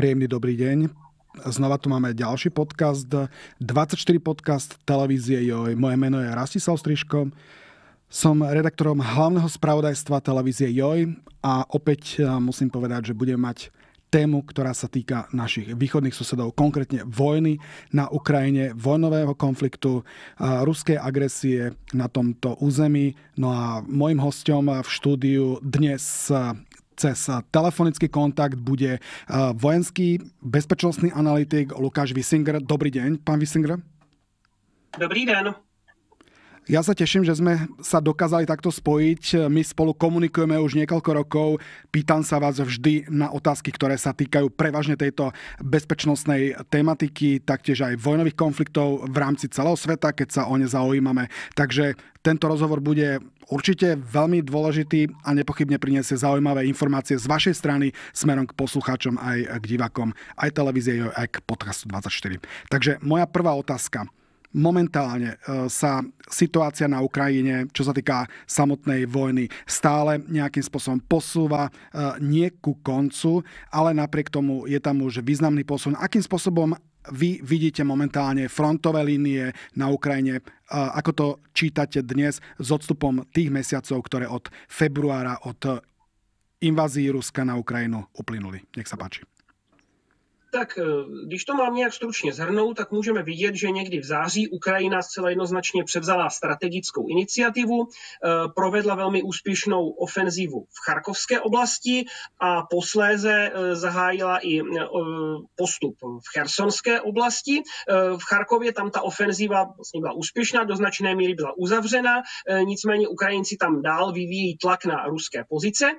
Príjemný dobrý deň. Znova tu máme ďalší podcast, 24 podcast televízie JOJ. Moje meno je Rastislav Striško. Som redaktorom hlavného spravodajstva televízie JOJ a opäť eh, musím povedať, že budem mať tému, ktorá sa týka našich východných susedov, konkrétne vojny na Ukrajine, vojnového konfliktu, ruskej agresie na tomto území. No a môjim hostom v štúdiu dnes cez telefonický kontakt bude vojenský bezpečnostný analytik Lukáš Wisinger. Dobrý deň, pán Wisinger. Dobrý den. Ja sa teším, že sme sa dokázali takto spojiť. My spolu komunikujeme už niekoľko rokov. Pýtam sa vás vždy na otázky, ktoré sa týkajú prevažne tejto bezpečnostnej tematiky, taktiež aj vojnových konfliktov v rámci celého sveta, keď sa o ne zaujímame. Takže tento rozhovor bude určite veľmi dôležitý a nepochybne priniesie zaujímavé informácie z vašej strany smerom k poslucháčom aj k divákom, aj televízie, aj k podcastu 24. Takže moja prvá otázka momentálne e, sa situácia na Ukrajine, čo sa týka samotnej vojny, stále nejakým spôsobom posúva e, nie ku koncu, ale napriek tomu je tam už významný posun. Akým spôsobom vy vidíte momentálne frontové línie na Ukrajine, e, ako to čítate dnes s odstupom tých mesiacov, ktoré od februára, od invazí Ruska na Ukrajinu uplynuli. Nech sa páči. Tak eh, když to mám nějak stručně zhrnout, tak můžeme vidět, že někdy v září Ukrajina zcela jednoznačně převzala strategickou iniciativu, eh, provedla velmi úspěšnou ofenzivu v Charkovské oblasti a posléze eh, zahájila i postup v Chersonské oblasti. V Charkově tam ta ofenziva vlastně byla úspěšná, do značné míry byla uzavřena, nicméně Ukrajinci tam dál vyvíjí tlak na ruské pozice.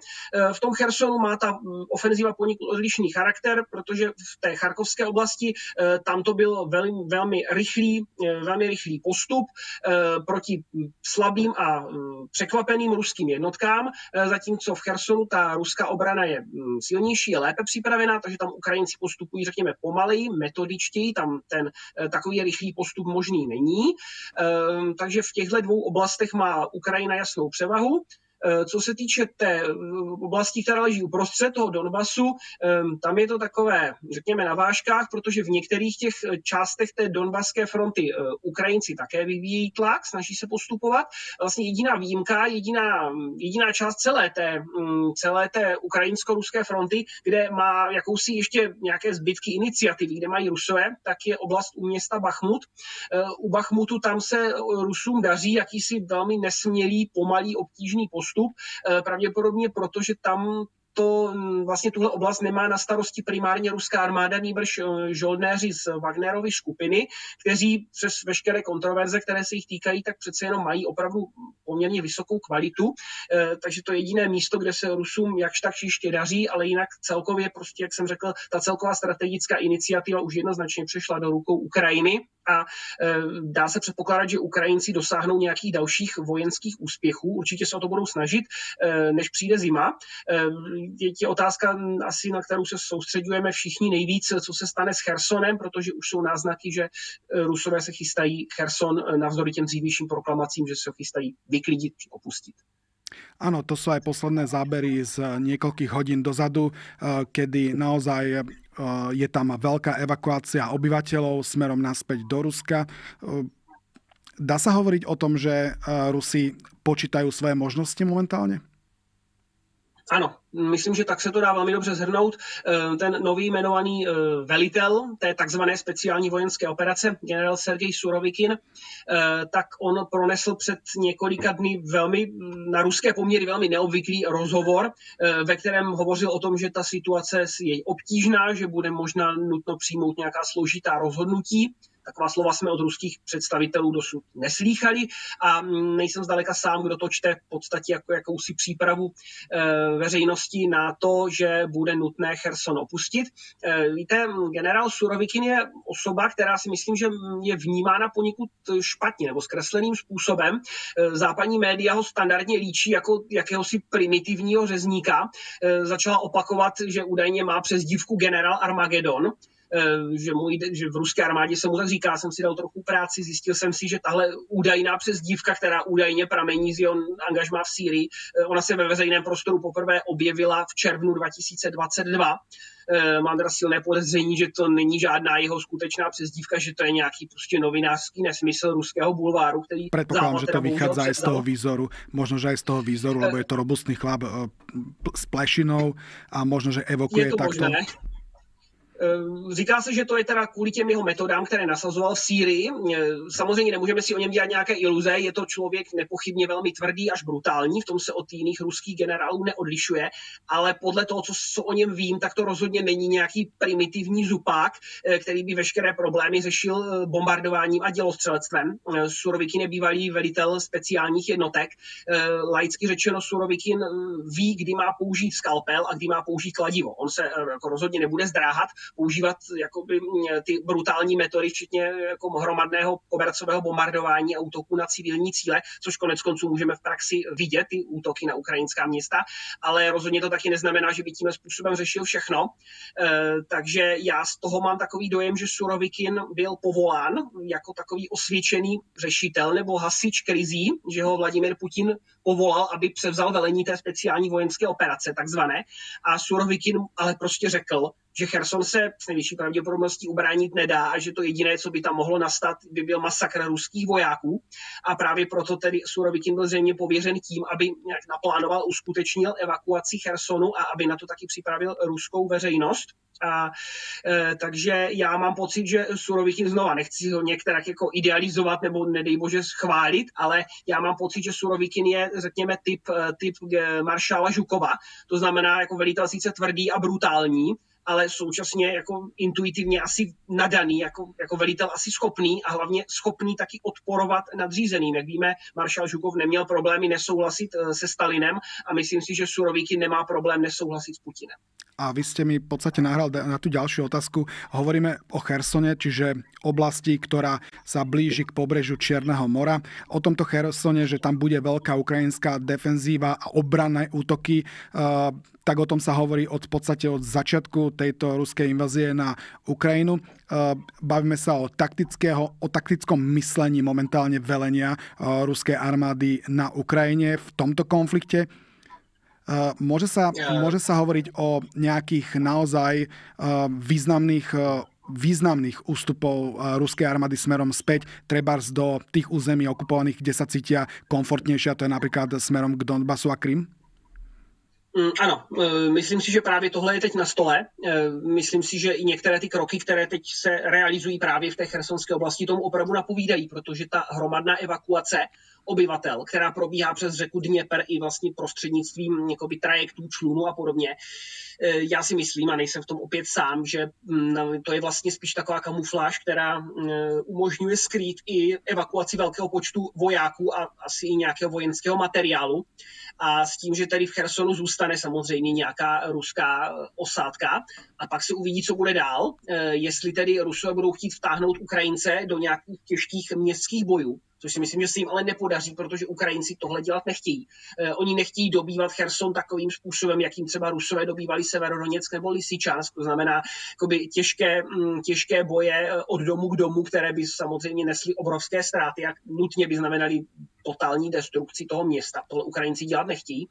V tom Chersonu má ta ofenziva poněkud odlišný charakter, protože v té charkovské oblasti. Eh, tam to byl velmi, velmi, rychlý, eh, velmi rychlý postup eh, proti slabým a překvapeným ruským jednotkám, zatímco v Chersonu ta ruská obrana je hm, silnější, je lépe připravená, takže tam Ukrajinci postupují, řekněme, pomaleji, metodičtěji, tam ten takový rychlý postup možný není. Takže v těchto dvou oblastech má Ukrajina jasnou převahu. Eh, co se týče té eh, oblasti, která leží uprostřed toho Donbasu, ehm, tam je to takové, řekněme, na vážkách, protože v některých těch eh, částech té donbaské fronty Ukrajinci také vyvíjí tlak, snaží se postupovat. Vlastně jediná výjimka, jediná, jediná část celé té, mm, celé té ukrajinsko-ruské fronty, kde má jakousi ještě nějaké zbytky iniciativy, kde mají Rusové, tak je oblast u města Bachmut. U Bachmutu tam se Rusům daří jakýsi velmi nesmělý, pomalý, obtížný postup postup, eh, pravděpodobně proto, že tam to mm, vlastně tuhle oblast nemá na starosti primárně ruská armáda, nýbrž eh, žoldnéři z Wagnerovy skupiny, kteří přes veškeré kontroverze, které se jich týkají, tak přece jenom mají opravdu poměrně vysokou kvalitu. Eh, takže to je jediné místo, kde se Rusům jakž tak ještě daří, ale jinak celkově prostě, jak jsem řekl, ta celková strategická iniciativa už jednoznačně přešla do rukou Ukrajiny a e, dá se předpokládat, že Ukrajinci dosáhnou nějakých dalších vojenských úspěchů. Určitě se o to budou snažit, e, než přijde zima. E, je otázka asi, na kterou se soustředujeme všichni nejvíc, co se stane s Chersonem, protože už jsou náznaky, že Rusové se chystají Cherson navzdory těm dřívějším proklamacím, že se chystají vyklidit či opustit. Áno, to sú aj posledné zábery z niekoľkých hodín dozadu, kedy naozaj je tam veľká evakuácia obyvateľov smerom naspäť do Ruska. Dá sa hovoriť o tom, že Rusi počítajú svoje možnosti momentálne? Ano, myslím, že tak se to dá velmi dobře zhrnout. Eh, ten nový jmenovaný eh, velitel té takzvané speciální vojenské operace, generál Sergej Surovikin, eh, tak on pronesl před několika dny velmi na ruské poměry velmi neobvyklý rozhovor, ve kterém hovořil o tom, že ta situace je obtížná, že bude možná nutno přijmout nějaká složitá rozhodnutí Taková slova jsme od ruských představitelů dosud neslýchali a nejsem zdaleka sám, kdo to čte v podstatě jako jakousi přípravu e, veřejnosti na to, že bude nutné Cherson opustit. E, víte, generál Surovikin je osoba, která si myslím, že je vnímána poněkud špatně nebo zkresleným způsobem. E, západní média ho standardně líčí jako jakéhosi primitivního řezníka. Začala opakovat, že údajně má přes dívku generál Armageddon že, můj, že v ruské armádě se mu tak říká, jsem si dal trochu práci, zjistil jsem si, že tahle údajná přezdívka, která údajně pramení z jeho angažmá v Sýrii, ona se ve veřejném prostoru poprvé objevila v červnu 2022 Eh, mám teda silné podezření, že to není žádná jeho skutečná přezdívka, že to je nějaký prostě novinářský nesmysl ruského bulváru, který Predpokladám, že to vychádza aj z toho výzoru, možno, že aj z toho výzoru, lebo je to robustný chlap eh, s plešinou a možno, že evokuje je to takto... Možné. Eh, říká se, že to je teda kvůli těm jeho metodám, které nasazoval v Sýrii. Eh, samozřejmě nemůžeme si o něm dělat nějaké iluze, je to člověk nepochybně velmi tvrdý až brutální, v tom se od jiných ruských generálů neodlišuje, ale podle toho, co, co o něm vím, tak to rozhodně není nějaký primitivní zupák, eh, který by veškeré problémy řešil bombardováním a dělostřelectvem. Surovikin je bývalý velitel speciálních jednotek. Laicky řečeno Surovikin ví, kdy má použít skalpel a kdy má použít kladivo. On se jako rozhodně nebude zdráhat používat jakoby, ty brutální metody, včetně jako hromadného kobercového bombardování a útoku na civilní cíle, což konec konců můžeme v praxi vidět, ty útoky na ukrajinská města, ale rozhodně to taky neznamená, že by tím způsobem řešil všechno. E, takže já z toho mám takový dojem, že Surovikin byl povolán jako takový osvědčený řešitel nebo hasič krizí, že ho Vladimir Putin povolal, aby převzal velení té speciální vojenské operace, takzvané. A Surovikin ale prostě řekl, že Cherson se s nejvyšší pravděpodobností ubránit nedá a že to jediné, co by tam mohlo nastat, by byl masakr ruských vojáků. A právě proto tedy Surovikin byl zřejmě pověřen tím, aby nějak naplánoval, uskutečnil evakuaci Chersonu a aby na to taky připravil ruskou veřejnost. A, e, takže já mám pocit, že Surovikin znova, nechci ho některak jako idealizovat nebo nedej bože schválit, ale já mám pocit, že Surovikin je, řekněme, typ, e, typ e, maršála Žukova. To znamená jako velitel sice tvrdý a brutální, ale současně jako intuitivně asi nadaný, jako, jako velitel asi schopný a hlavně schopný taky odporovat nadřízeným. Jak víme, maršal Žukov neměl problémy nesouhlasit eh, se Stalinem a myslím si, že Surovíky nemá problém nesouhlasit s Putinem a vy ste mi v podstate nahral na tú ďalšiu otázku. Hovoríme o Chersone, čiže oblasti, ktorá sa blíži k pobrežu Čierneho mora. O tomto Chersone, že tam bude veľká ukrajinská defenzíva a obranné útoky, eh, tak o tom sa hovorí od podstate od začiatku tejto ruskej invazie na Ukrajinu. Eh, bavíme sa o, taktického, o taktickom myslení momentálne velenia eh, ruskej armády na Ukrajine v tomto konflikte. Uh, môže, sa, môže sa hovoriť o nejakých naozaj uh, významných uh, významných ústupov ruskej armády smerom späť, trebárs do tých území okupovaných, kde sa cítia komfortnejšie, a to je napríklad smerom k Donbasu a Krym? Mm, ano, myslím si, že právě tohle je teď na stole. Myslím si, že i některé ty kroky, které teď se realizují právě v té chersonské oblasti, tomu opravdu napovídají, protože ta hromadná evakuace obyvatel, která probíhá přes řeku Dněper i vlastně prostřednictvím jakoby, trajektů, člunu a podobně. E, já si myslím, a nejsem v tom opět sám, že mm, to je vlastně spíš taková kamufláž, která e, umožňuje skrýt i evakuaci velkého počtu vojáků a asi i nějakého vojenského materiálu. A s tím, že tady v Chersonu zůstane samozřejmě nějaká ruská osádka a pak se uvidí, co bude dál, e, jestli tedy Rusové budou chtít vtáhnout Ukrajince do nějakých těžkých městských bojů, což si myslím, že se jim ale nepodaří, protože Ukrajinci tohle dělat nechtějí. Eh, oni nechtějí dobývat Cherson takovým způsobem, jakým třeba Rusové dobývali Severodoněck nebo Lisičansk, to znamená těžké, mm, těžké boje eh, od domu k domu, které by samozřejmě nesly obrovské ztráty a nutně by znamenaly totální destrukci toho města. Tohle Ukrajinci dělat nechtějí.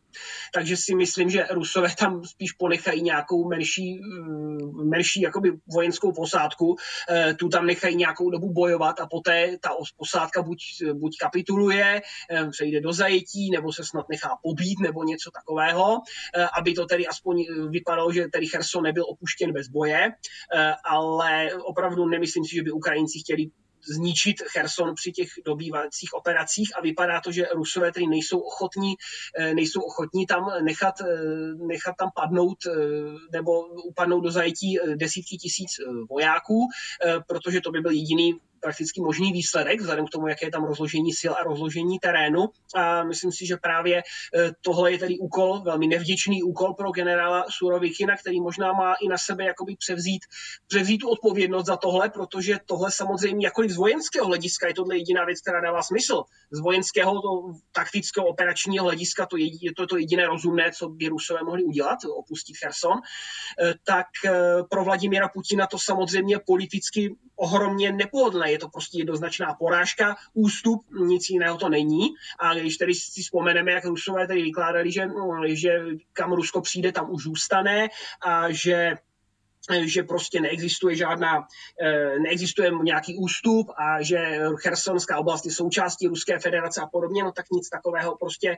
Takže si myslím, že Rusové tam spíš ponechají nějakou menší, mm, menší jakoby vojenskou posádku, eh, tu tam nechají nějakou dobu bojovat a poté ta posádka buď, buď kapituluje, eh, přejde do zajetí, nebo se snad nechá pobít, nebo něco takového, eh, aby to tedy aspoň vypadalo, že tedy Cherson nebyl opuštěn bez boje, ale opravdu nemyslím si, že by Ukrajinci chtěli zničit Cherson při těch dobývacích operacích a vypadá to, že Rusové tedy nejsou ochotní, eh, nejsou ochotní tam nechat, eh, nechat tam padnout eh, nebo upadnout do zajetí desítky tisíc vojáků, protože to by byl jediný prakticky možný výsledek, vzhledem k tomu, jaké je tam rozložení sil a rozložení terénu. A myslím si, že právě tohle je tedy úkol, velmi nevděčný úkol pro generála Surovikina, který možná má i na sebe jakoby převzít, převzít tu odpovědnost za tohle, protože tohle samozřejmě jakkoliv z vojenského hlediska je tohle jediná věc, která dává smysl. Z vojenského, to taktického, operačního hlediska to je to, to jediné rozumné, co by Rusové mohli udělat, opustit Kherson, eh, tak eh, pro Vladimira Putina to samozřejmě politicky ohromně nepohodlné. Je to prostě jednoznačná porážka, ústup, nic jiného to není. A když tedy si vzpomeneme, jak Rusové tady vykládali, že, že kam Rusko přijde, tam už zůstane a že že prostě neexistuje žádná, eh, neexistuje nějaký ústup a že Chersonská oblast je součástí Ruské federace a podobně, no tak nic takového prostě,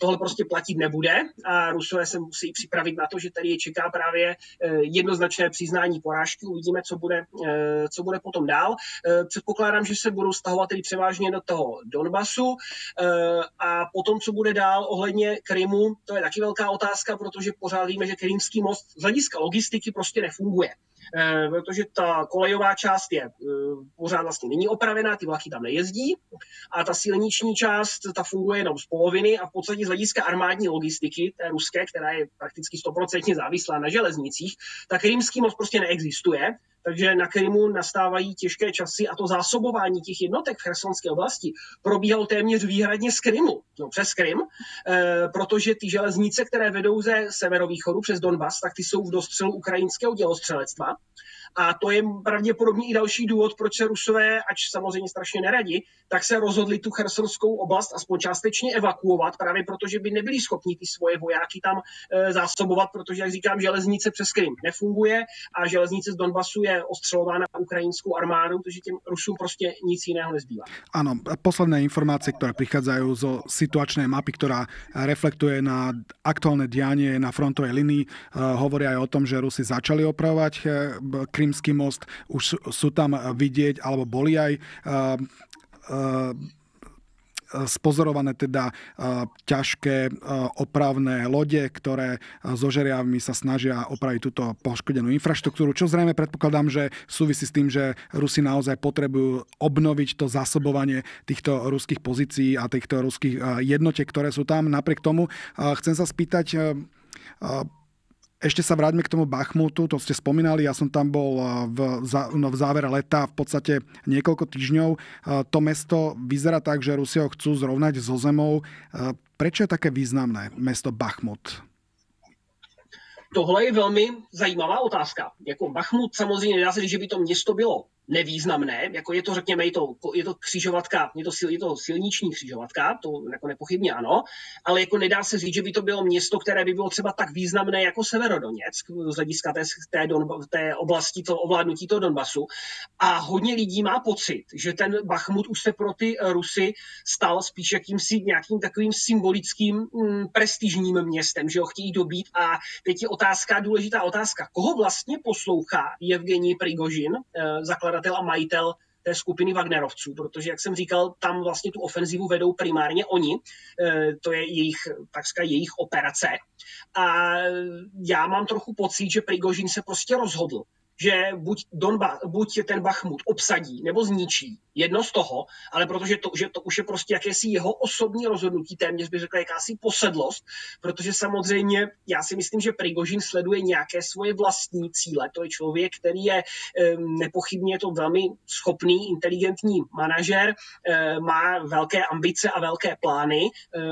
tohle prostě platit nebude. A Rusové se musí připravit na to, že tady je čeká právě eh, jednoznačné přiznání porážky, uvidíme, co bude, eh, co bude potom dál. Předpokládám, že se budou stahovat tedy převážně do toho Donbasu. A potom, co bude dál ohledně Krymu, to je taky velká otázka, protože pořád víme, že Krymský most z hlediska logistiky prostě nefunguje funguje. Eh, protože ta kolejová část je eh, pořád vlastně není opravená, ty vlaky tam nejezdí a ta silniční část ta funguje jenom z poloviny a v podstatě z hlediska armádní logistiky, té ruské, která je prakticky stoprocentně závislá na železnicích, tak rýmský most prostě neexistuje takže na Krymu nastávají těžké časy a to zásobování těch jednotek v Chersonské oblasti probíhalo téměř výhradně z Krymu, no, přes Krym, e, protože ty železnice, které vedou ze severovýchodu přes Donbas, tak ty jsou v dostřelu ukrajinského dělostřelectva a to je pravděpodobně i další důvod, proč se Rusové, ač samozřejmě strašně neradi, tak se rozhodli tu chersonskou oblast aspoň částečně evakuovat, právě protože by nebyli schopni ty svoje vojáky tam e, zásobovat, protože, jak říkám, železnice přes Krym nefunguje a železnice z Donbasu je ostřelována ukrajinskou armádou, takže těm Rusům prostě nic jiného nezbývá. Ano, posledné informace, které přichádzají zo situačné mapy, která reflektuje na aktuálne dianie na frontovej linii, hovorí aj o tom, že Rusi začali opravovať e, Krymský most, už sú tam vidieť, alebo boli aj uh, uh, spozorované teda ťažké opravné lode, ktoré so žeriavmi sa snažia opraviť túto poškodenú infraštruktúru, čo zrejme predpokladám, že súvisí s tým, že Rusi naozaj potrebujú obnoviť to zásobovanie týchto ruských pozícií a týchto ruských jednotiek, ktoré sú tam. Napriek tomu chcem sa spýtať, ešte sa vráťme k tomu Bachmutu, to ste spomínali, ja som tam bol eh, v, no, v závere leta v podstate niekoľko týždňov. Eh, to mesto vyzerá tak, že Rusi ho chcú zrovnať so zemou. Eh, prečo je také významné mesto Bachmut? Tohle je velmi zajímavá otázka. Jako Bachmut samozřejmě nedá se říct, že by to město bylo nevýznamné, jako je to, řekněme, je to, je to křižovatka, je to, je to silniční křižovatka, to jako nepochybně ano, ale jako nedá se říct, že by to bylo město, které by bylo třeba tak významné jako Severodoněck z hlediska té, té, Don, té oblasti, toho ovládnutí toho Donbasu. A hodně lidí má pocit, že ten Bachmut už se pro ty Rusy stal spíš jakýmsi nějakým takovým symbolickým mm, prestižním městem, že ho chtějí dobít. A teď je otázka, důležitá otázka, koho vlastně poslouchá Evgenij Prigožin, eh, zakladatel zakladatel a majitel té skupiny Wagnerovců, protože, jak jsem říkal, tam vlastně tu ofenzivu vedou primárně oni, e, to je jejich, takřka jejich operace. A já mám trochu pocit, že Prigožin se prostě rozhodl, že buď, Donba, buď ten Bachmut obsadí nebo zničí, jedno z toho, ale protože to, že to už je prostě jakési jeho osobní rozhodnutí, téměř bych řekl jakási posedlost, protože samozřejmě já si myslím, že Prigožin sleduje nějaké svoje vlastní cíle. To je člověk, který je nepochybně to velmi schopný, inteligentní manažer, má velké ambice a velké plány,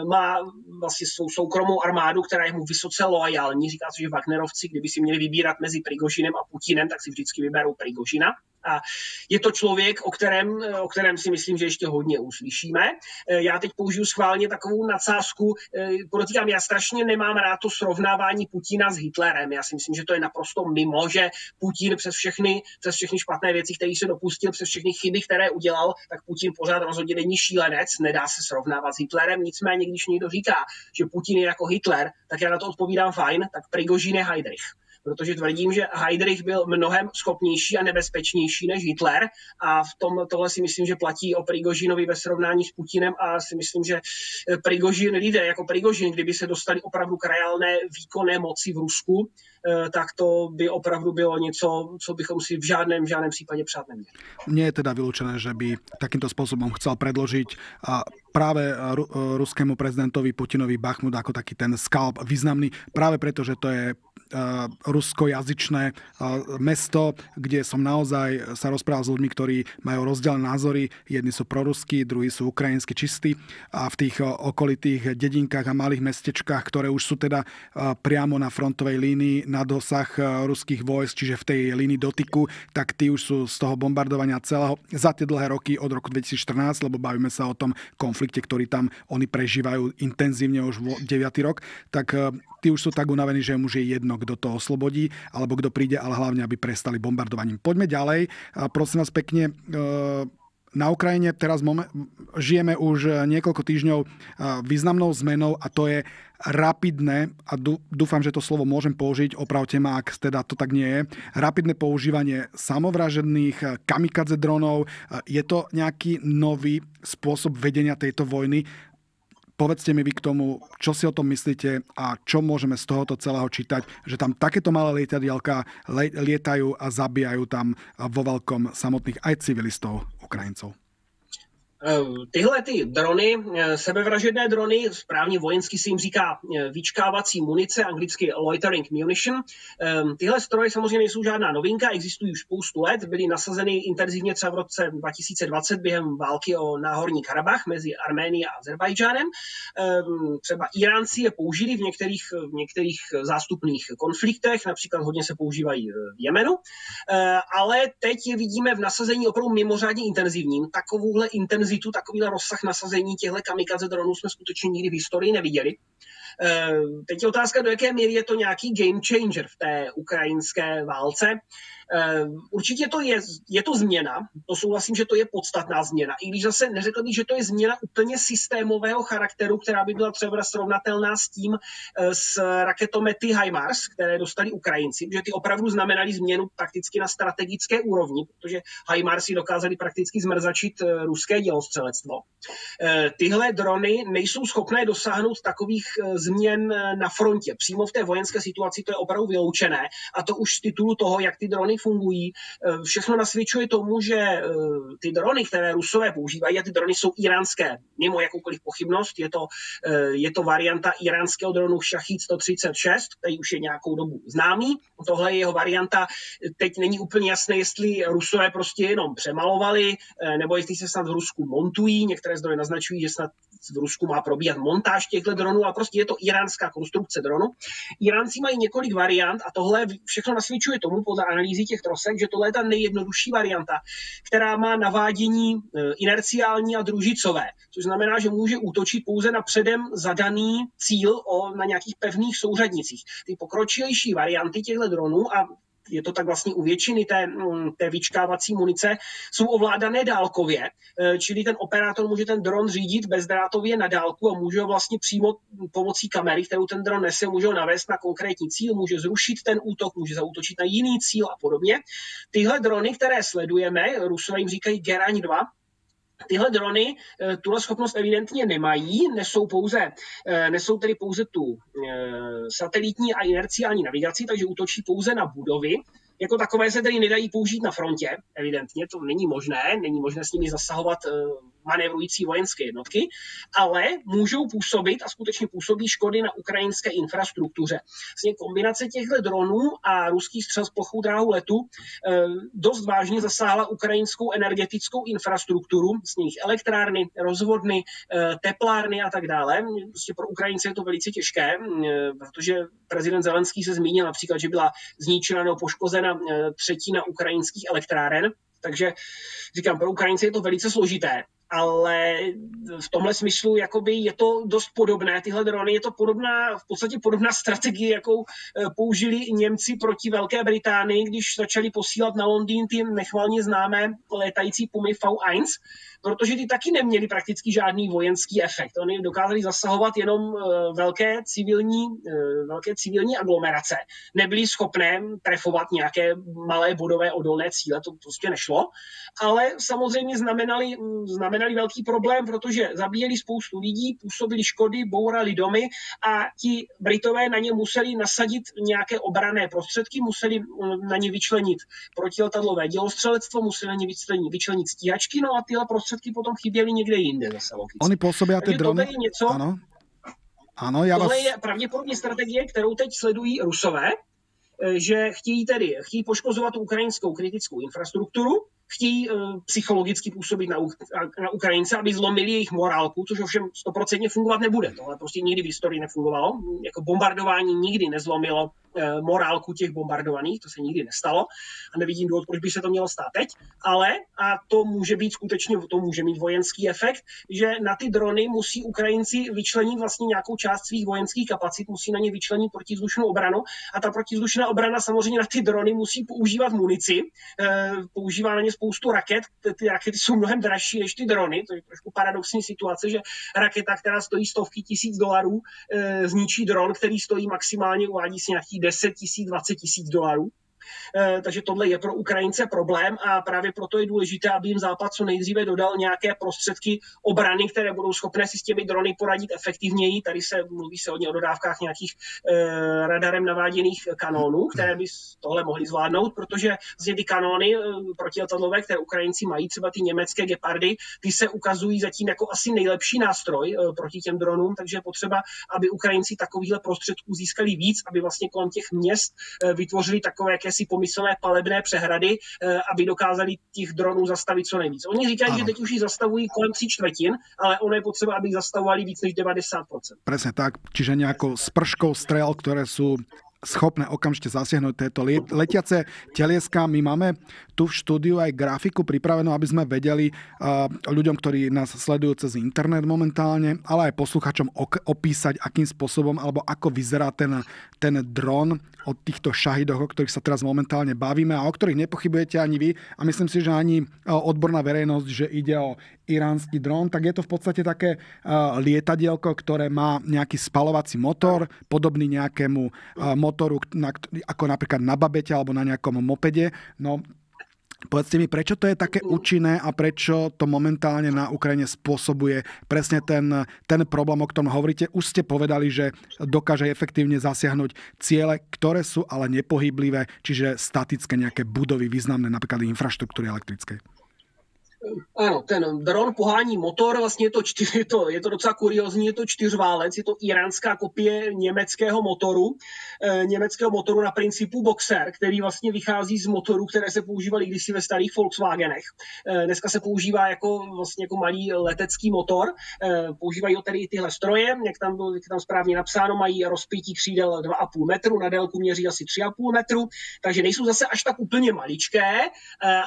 má vlastně svou soukromou armádu, která je mu vysoce loajální. Říká se, že Wagnerovci, kdyby si měli vybírat mezi Prigožinem a Putinem, tak si vždycky vyberou Prigožina. A je to člověk, o kterém, o kterém si myslím, že ještě hodně uslyšíme. E, já teď použiju schválně takovou nadsázku. E, podotýkám, já strašně nemám rád to srovnávání Putina s Hitlerem. Já si myslím, že to je naprosto mimo, že Putin přes všechny, přes všechny špatné věci, které se dopustil, přes všechny chyby, které udělal, tak Putin pořád rozhodně není šílenec, nedá se srovnávat s Hitlerem. Nicméně, když někdo říká, že Putin je jako Hitler, tak já na to odpovídám fajn, tak Prigožin je Heidrich protože tvrdím, že Heydrich byl mnohem schopnější a nebezpečnější než Hitler a v tom tohle si myslím, že platí o Prigožinovi ve srovnání s Putinem a si myslím, že Prigožin lidé jako Prigožin, kdyby se dostali opravdu k reálné výkonné moci v Rusku, tak to by opravdu bylo něco, co bychom si v žádném, v žádném případě přát neměli. Nie je teda vyloučené, že by takýmto spôsobom chcel predložiť práve ruskému prezidentovi Putinovi Bachmut ako taký ten skalp významný, práve preto, že to je ruskojazyčné mesto, kde som naozaj sa rozprával s ľuďmi, ktorí majú rozdielne názory. Jedni sú proruskí, druhí sú ukrajinsky čistí a v tých okolitých dedinkách a malých mestečkách, ktoré už sú teda priamo na frontovej línii na dosah ruských vojsk, čiže v tej línii dotyku, tak tí už sú z toho bombardovania celého za tie dlhé roky od roku 2014, lebo bavíme sa o tom konflikte, ktorý tam oni prežívajú intenzívne už 9. rok, tak tí už sú tak unavení, že už je jedno, kto to oslobodí, alebo kto príde, ale hlavne, aby prestali bombardovaním. Poďme ďalej. Prosím vás pekne, e, na Ukrajine teraz moment, žijeme už niekoľko týždňov e, významnou zmenou a to je rapidné, a dúfam, že to slovo môžem použiť, opravte ma, ak teda to tak nie je, rapidné používanie samovražedných e, kamikadze dronov. Je to nejaký nový spôsob vedenia tejto vojny? Povedzte mi vy k tomu, čo si o tom myslíte a čo môžeme z tohoto celého čítať, že tam takéto malé lietadielka lietajú a zabíjajú tam vo veľkom samotných aj civilistov Ukrajincov. Ehm, tyhle ty drony, eh, sebevražedné drony, správně vojensky se jim říká eh, vyčkávací munice, anglicky loitering munition. Ehm, tyhle stroje samozřejmě nejsou žádná novinka, existují už spoustu let, byly nasazeny intenzivně třeba v roce 2020 během války o náhorní Karabach mezi Arménií a Azerbajdžánem. Ehm, třeba Iránci je použili v některých, v některých zástupných konfliktech, například hodně se používají v Jemenu, ale teď je vidíme v nasazení opravdu mimořádně intenzivním. Takovouhle intenzivní intenzitu, takovýhle rozsah nasazení těchto kamikaze dronů jsme skutečně nikdy v historii neviděli. Eh, teď je otázka, do jaké míry je to nějaký game changer v té ukrajinské válce. Eh, určitě to je, je to změna, to souhlasím, že to je podstatná změna. I když zase neřekl bych, že to je změna úplně systémového charakteru, která by byla třeba srovnatelná s tím eh, s raketomety HIMARS, které dostali Ukrajinci, že ty opravdu znamenaly změnu prakticky na strategické úrovni, protože HIMARSy dokázali prakticky zmrzačit eh, ruské dělostřelectvo. Tyhle drony nejsou schopné dosáhnout takových změn na frontě. Přímo v té vojenské situaci to je opravdu vyloučené a to už z titulu toho, jak ty drony fungují. Eh, všechno nasvědčuje tomu, že eh, ty drony, které Rusové používají, a ty drony jsou iránské, mimo jakoukoliv pochybnost, je to, eh, je to varianta iránského dronu Shahid 136, který už je nějakou dobu známý. Tohle je jeho varianta. Teď není úplně jasné, jestli Rusové prostě jenom přemalovali, nebo jestli se snad v Rusku montují. Některé zdroje naznačují, že snad v Rusku má probíhat montáž těchto dronů, a prostě je to iránská konstrukce dronu. Iránci mají několik variant a tohle všechno nasvědčuje tomu podle analýzy těch trosek, že tohle je ta nejjednodušší varianta, která má navádění e, inerciální a družicové, což znamená, že může útočit pouze na předem zadaný cíl o, na nějakých pevných souřadnicích. Ty pokročilejší varianty těchto dronů a je to tak vlastně u většiny té, mm, té vyčkávací munice, jsou ovládané dálkově, e, čili ten operátor může ten dron řídit bezdrátově na dálku a může ho vlastně přímo pomocí kamery, kterou ten dron nese, může ho navést na konkrétní cíl, může zrušit ten útok, může zautočit na jiný cíl a podobně. Tyhle drony, které sledujeme, Rusové jim říkají Geraň 2, Tyhle drony eh, tuhle schopnost evidentně nemají, nesou, pouze, eh, nesou tedy pouze tu eh, satelitní a inerciální navigaci, takže útočí pouze na budovy. Jako takové se tedy nedají použít na frontě, evidentně, to není možné, není možné s nimi zasahovat manévrující vojenské jednotky, ale můžou působit a skutečně působí škody na ukrajinské infrastruktuře. Vlastně kombinace těchto dronů a ruských střel s plochou dráhu letu eh, dost vážně zasáhla ukrajinskou energetickou infrastrukturu, z nich elektrárny, rozvodny, eh, teplárny a tak dále. Prostě pro Ukrajince je to velice těžké, eh, protože prezident Zelenský se zmínil například, že byla zničena nebo poškozena třetina ukrajinských elektráren, takže říkám, pro Ukrajince je to velice složité ale v tomhle smyslu jakoby je to dost podobné, tyhle drony, je to podobná, v podstatě podobná strategie, jakou eh, použili Němci proti Velké Británii, když začali posílat na Londýn ty nechvalně známé létající Pumy V1, protože ty taky neměli prakticky žádný vojenský efekt. Oni dokázali zasahovat jenom eh, velké civilní, eh, velké civilní aglomerace. Nebyli schopné trefovat nějaké malé bodové odolné cíle, to prostě nešlo, ale samozřejmě znamenali, znamenali znamenali velký problém, protože zabíjeli spoustu lidí, působili škody, bourali domy a ti Britové na ně museli nasadit nějaké obrané prostředky, museli mm, na ně vyčlenit protiletadlové dělostřelectvo, museli na ně vyčlenit, vyčlenit stíhačky, no a tyhle prostředky potom chyběly někde jinde zase logicky. Oni působí ty drony? je něco, ano. Ano, já Tohle vás... je pravděpodobně strategie, kterou teď sledují Rusové, eh, že chtějí tedy chtějí poškozovat ukrajinskou kritickou infrastrukturu, chtějí uh, psychologicky působit na, na Ukrajince, aby zlomili jejich morálku, což ovšem stoprocentně fungovat nebude. Tohle prostě nikdy v historii nefungovalo. Jako bombardování nikdy nezlomilo uh, morálku těch bombardovaných, to se nikdy nestalo a nevidím důvod, proč by se to mělo stát teď, ale a to může být skutečně, to může mít vojenský efekt, že na ty drony musí Ukrajinci vyčlenit vlastně nějakou část svých vojenských kapacit, musí na ně vyčlenit protivzdušnou obranu a ta protivzdušná obrana samozřejmě na ty drony musí používat munici, uh, používá na ně spoustu raket, ty rakety jsou mnohem dražší než ty drony, to je trošku paradoxní situace, že raketa, která stojí stovky tisíc dolarů, e, zničí dron, který stojí maximálně, uvádí si nějakých 10 tisíc, 20 tisíc dolarů. Eh, takže tohle je pro Ukrajince problém a právě proto je důležité, aby jim Západ co nejdříve dodal nějaké prostředky obrany, které budou schopné si s těmi drony poradit efektivněji. Tady se mluví se hodně o dodávkách nějakých eh, radarem naváděných kanónů, které by tohle mohly zvládnout, protože z ty kanóny eh, protiletadlové, které Ukrajinci mají, třeba ty německé gepardy, ty se ukazují zatím jako asi nejlepší nástroj eh, proti těm dronům, takže je potřeba, aby Ukrajinci takovýchhle prostředků získali víc, aby vlastně kolem těch měst vytvořili takové jakési pomyslné palebné přehrady, eh, aby dokázali těch dronů zastavit co nejvíc. Oni říkají, ano. že teď už ji zastavují kolem tří čtvrtin, ale ono je potřeba, aby zastavovali víc než 90%. Přesně tak, čiže nějakou sprškou strel, které jsou schopné okamžite zasiahnuť tieto letiace telieska. My máme tu v štúdiu aj grafiku pripravenú, aby sme vedeli ľuďom, ktorí nás sledujú cez internet momentálne, ale aj posluchačom opísať, akým spôsobom alebo ako vyzerá ten, ten dron o týchto šahidoch, o ktorých sa teraz momentálne bavíme a o ktorých nepochybujete ani vy. A myslím si, že ani odborná verejnosť, že ide o iránsky dron, tak je to v podstate také uh, lietadielko, ktoré má nejaký spalovací motor, podobný nejakému uh, motoru, ako napríklad na babete alebo na nejakom mopede. No, Povedzte mi, prečo to je také účinné a prečo to momentálne na Ukrajine spôsobuje presne ten, ten problém, o ktorom hovoríte. Už ste povedali, že dokáže efektívne zasiahnuť ciele, ktoré sú ale nepohyblivé, čiže statické nejaké budovy významné, napríklad infraštruktúry elektrické. Ano, ten dron pohání motor, vlastně je to, čtyř, je to, je to docela kuriozní, je to čtyřválec, je to iránská kopie německého motoru, e, německého motoru na principu Boxer, který vlastně vychází z motorů, které se používaly kdysi ve starých Volkswagenech. E, dneska se používá jako, vlastně jako malý letecký motor, e, používají ho tedy tyhle stroje, jak tam, bylo, jak tam správně napsáno, mají rozpětí křídel 2,5 metru, na délku měří asi 3,5 metru, takže nejsou zase až tak úplně maličké, e,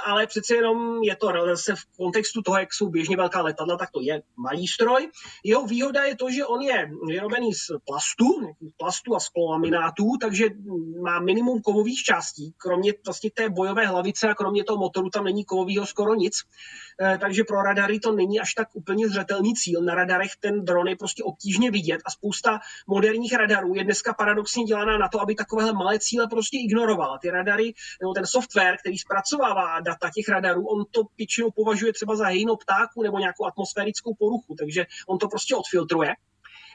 ale přece jenom je to se v kontextu toho, jak jsou běžně velká letadla, tak to je malý stroj. Jeho výhoda je to, že on je vyrobený z plastu, plastu a sklolaminátů, takže má minimum kovových částí. Kromě vlastně té bojové hlavice a kromě toho motoru tam není kovového skoro nic. E, takže pro radary to není až tak úplně zřetelný cíl. Na radarech ten dron je prostě obtížně vidět a spousta moderních radarů je dneska paradoxně dělaná na to, aby takovéhle malé cíle prostě ignorovala. Ty radary, nebo ten software, který zpracovává data těch radarů, on to většinou považuje považuje třeba za hejno ptáku nebo nějakou atmosférickou poruchu, takže on to prostě odfiltruje.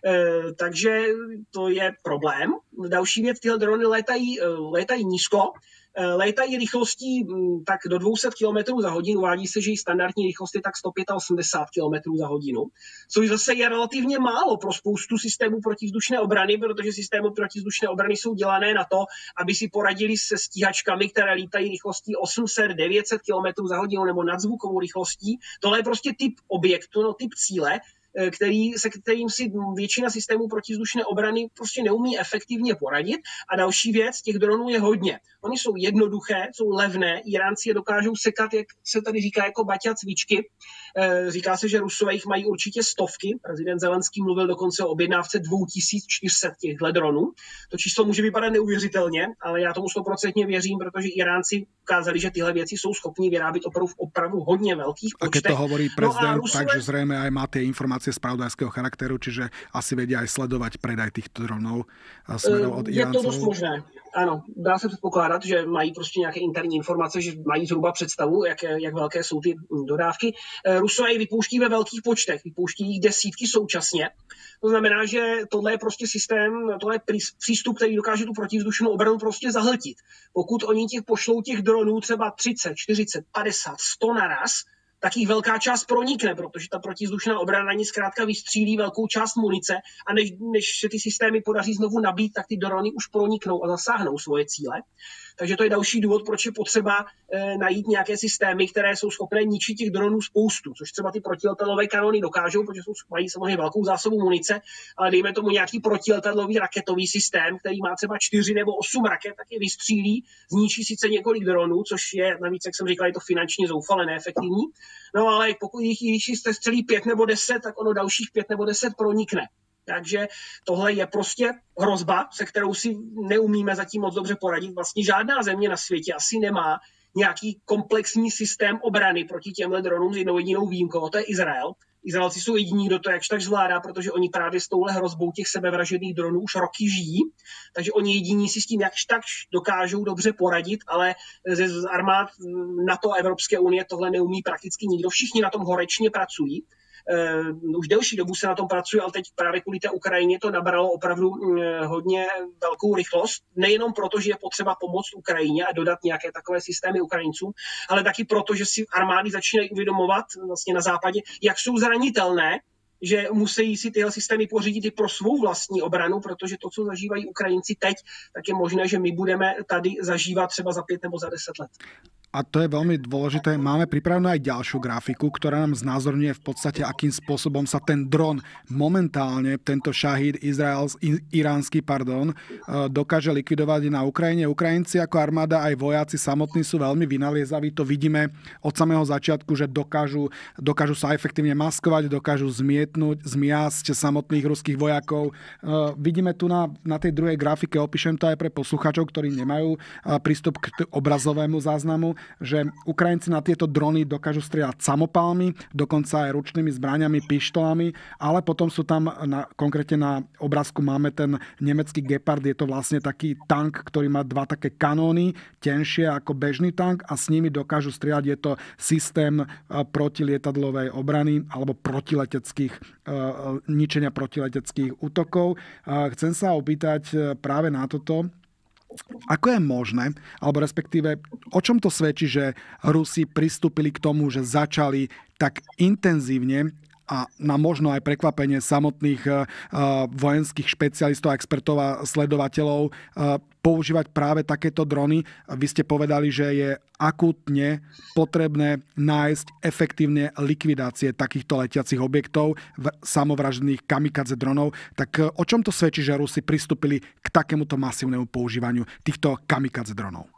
E, takže to je problém. Další věc, tyhle drony létají, e, létají nízko, e, létají rychlostí m, tak do 200 km za hodinu, uvádí se, že jejich standardní rychlost je tak 185 km za hodinu, což zase je relativně málo pro spoustu systémů protivzdušné obrany, protože systémy protivzdušné obrany jsou dělané na to, aby si poradili se stíhačkami, které lítají rychlostí 800-900 km za hodinu nebo nadzvukovou rychlostí. Tohle je prostě typ objektu, no, typ cíle, Eh, který, se kterým si většina systémů protizdušné obrany prostě neumí efektivně poradit. A další věc, těch dronů je hodně. Oni jsou jednoduché, jsou levné, Iránci je dokážou sekat, jak se tady říká, jako baťa cvičky. Eh, říká se, že Rusové jich mají určitě stovky. Prezident Zelenský mluvil dokonce o objednávce 2400 těchto dronů. To číslo může vypadat neuvěřitelně, ale já tomu stoprocentně věřím, protože Iránci ukázali, že tyhle věci jsou schopni vyrábět opravdu, opravdu hodně velkých počtech. A keď to hovorí prezident, no takže zřejmě aj máte informace informácie spravodajského charakteru, čiže asi vedia aj sledovať predaj týchto dronov smerom od Je to dost možné. Ano, dá se předpokládat, že mají prostě nějaké interní informace, že mají zhruba představu, jak, jak velké jsou ty dodávky. Rusové ji vypouští ve velkých počtech, vypouští jich desítky současně. To znamená, že tohle je prostě systém, tohle je přístup, který dokáže tu protivzdušnou obranu prostě zahltit. Pokud oni těch pošlou těch dronů třeba 30, 40, 50, 100 naraz, tak jich velká část pronikne, protože ta protizdušná obrana na ní zkrátka vystřílí velkou část munice a než, než se ty systémy podaří znovu nabít, tak ty drony už proniknou a zasáhnou svoje cíle. Takže to je další důvod, proč je potřeba e, najít nějaké systémy, které jsou schopné ničit těch dronů spoustu, což třeba ty protiletelové kanony dokážou, protože jsou, mají samozřejmě velkou zásobu munice, ale dejme tomu nějaký protiletadlový raketový systém, který má třeba čtyři nebo osm raket, tak je vystřílí, zničí sice několik dronů, což je navíc, jak jsem říkal, je to finančně zoufale neefektivní. No ale pokud jich, jich jste střelí pět nebo deset, tak ono dalších pět nebo deset pronikne. Takže tohle je prostě hrozba, se kterou si neumíme zatím moc dobře poradit. Vlastně žádná země na světě asi nemá nějaký komplexní systém obrany proti těmhle dronům s jednou jedinou výjimkou, to je Izrael. Izraelci jsou jediní, kdo to jakž tak zvládá, protože oni právě s touhle hrozbou těch sebevražedných dronů už roky žijí, takže oni jediní si s tím jakž tak dokážou dobře poradit, ale ze armád NATO a Evropské unie tohle neumí prakticky nikdo. Všichni na tom horečně pracují už delší dobu se na tom pracuje, ale teď právě kvůli té Ukrajině to nabralo opravdu uh, hodně velkou rychlost. Nejenom proto, že je potřeba pomoct Ukrajině a dodat nějaké takové systémy Ukrajincům, ale taky proto, že si armády začínají uvědomovat vlastně na západě, jak jsou zranitelné že musí si tyhle systémy pořídit i pro svou vlastní obranu, protože to, co zažívají Ukrajinci teď, tak je možné, že my budeme tady zažívat třeba za pět nebo za deset let a to je veľmi dôležité, máme pripravenú aj ďalšiu grafiku, ktorá nám znázorňuje v podstate, akým spôsobom sa ten dron momentálne, tento šahid izraels, iránsky, pardon, e, dokáže likvidovať na Ukrajine. Ukrajinci ako armáda aj vojaci samotní sú veľmi vynaliezaví. To vidíme od samého začiatku, že dokážu, dokážu sa efektívne maskovať, dokážu zmietnúť, zmiasť samotných ruských vojakov. E, vidíme tu na, na tej druhej grafike, opíšem to aj pre posluchačov, ktorí nemajú e, prístup k obrazovému záznamu že Ukrajinci na tieto drony dokážu strieľať samopálmi, dokonca aj ručnými zbraniami, pištolami, ale potom sú tam, na, konkrétne na obrázku máme ten nemecký Gepard, je to vlastne taký tank, ktorý má dva také kanóny, tenšie ako bežný tank a s nimi dokážu strieľať. Je to systém protilietadlovej obrany alebo protileteckých, ničenia protileteckých útokov. Chcem sa opýtať práve na toto, ako je možné, alebo respektíve o čom to svedčí, že Rusi pristúpili k tomu, že začali tak intenzívne a na možno aj prekvapenie samotných uh, vojenských špecialistov, expertov a sledovateľov uh, používať práve takéto drony. Vy ste povedali, že je akútne potrebné nájsť efektívne likvidácie takýchto letiacich objektov, samovraždných kamikadze dronov. Tak o čom to svedčí, že Rusi pristúpili k takémuto masívnemu používaniu týchto kamikadze dronov?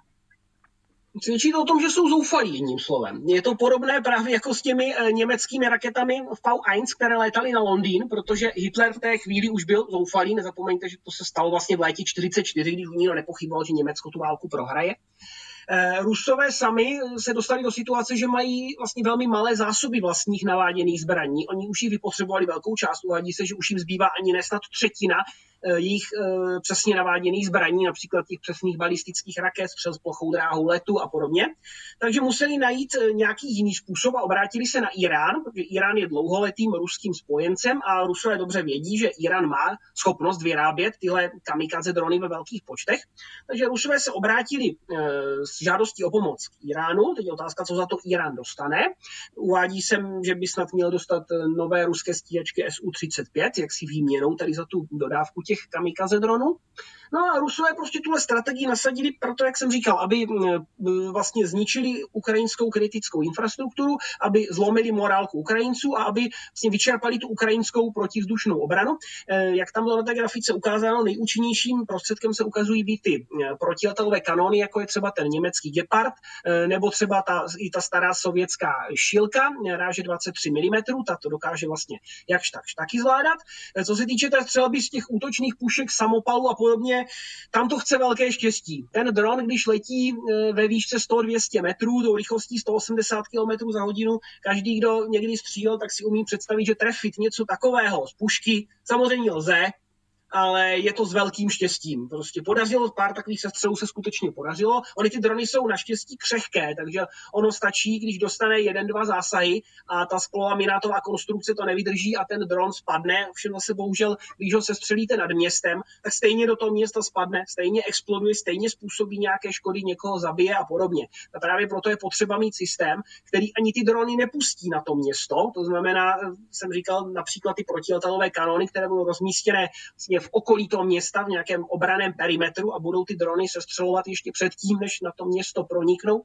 Svědčí to o tom, že jsou zoufalí, jedním slovem. Je to podobné právě jako s těmi e, německými raketami V1, které létaly na Londýn, protože Hitler v té chvíli už byl zoufalý. Nezapomeňte, že to se stalo vlastně v létě 44, když nikdo nepochyboval, že Německo tu válku prohraje. Eh, Rusové sami se dostali do situace, že mají vlastně velmi malé zásoby vlastních naváděných zbraní. Oni už jich vypotřebovali velkou část. Uvádí se, že už jim zbývá ani nesnad třetina eh, jejich eh, přesně naváděných zbraní, například těch přesných balistických raket přes plochou dráhou letu a podobně. Takže museli najít nějaký jiný způsob a obrátili se na Irán, protože Irán je dlouholetým ruským spojencem a Rusové dobře vědí, že Irán má schopnost vyrábět tyhle kamikaze drony ve velkých počtech. Takže Rusové se obrátili s žádostí o pomoc k Iránu. Teď je otázka, co za to Irán dostane. Uvádí se, že by snad měl dostat eh, nové ruské stíhačky Su-35, jak si výměnou tady za tu dodávku těch kamikaze dronů. No a Rusové prostě tuhle strategii nasadili proto, jak jsem říkal, aby vlastně zničili ukrajinskou kritickou infrastrukturu, aby zlomili morálku Ukrajinců a aby vlastně vyčerpali tu ukrajinskou protivzdušnou obranu. Eh, jak tam bylo na té grafice ukázáno, nejúčinnějším prostředkem se ukazují být ty eh, protiletelové kanony, jako je třeba ten německý Gepard, eh, nebo třeba ta, i ta stará sovětská šilka, ráže 23 mm, ta to dokáže vlastně jakž takž taky zvládat. Co se týče té střelby z těch útočných pušek, samopalů a podobně, tam to chce velké štěstí. Ten dron, když letí eh, ve výšce 100-200 metrů, do rychlostí 180 km za hodinu, každý, kdo někdy střílel, tak si umí představit, že trefit něco takového z pušky samozřejmě lze, ale je to s velkým štěstím. Prostě podařilo, pár takových sestřelů se skutečně podařilo. Oni ty drony jsou naštěstí křehké, takže ono stačí, když dostane jeden, dva zásahy a ta spolulaminátová konstrukce to nevydrží a ten dron spadne. Ovšem zase bohužel, když ho sestřelíte nad městem, tak stejně do toho města spadne, stejně exploduje, stejně způsobí nějaké škody, někoho zabije a podobně. A právě proto je potřeba mít systém, který ani ty drony nepustí na to město. To znamená, jsem říkal například ty protiletalové kanony, které budou rozmístěné vlastně v okolí toho města v nějakém obraném perimetru a budou ty drony sestřelovat ještě předtím, než na to město proniknou.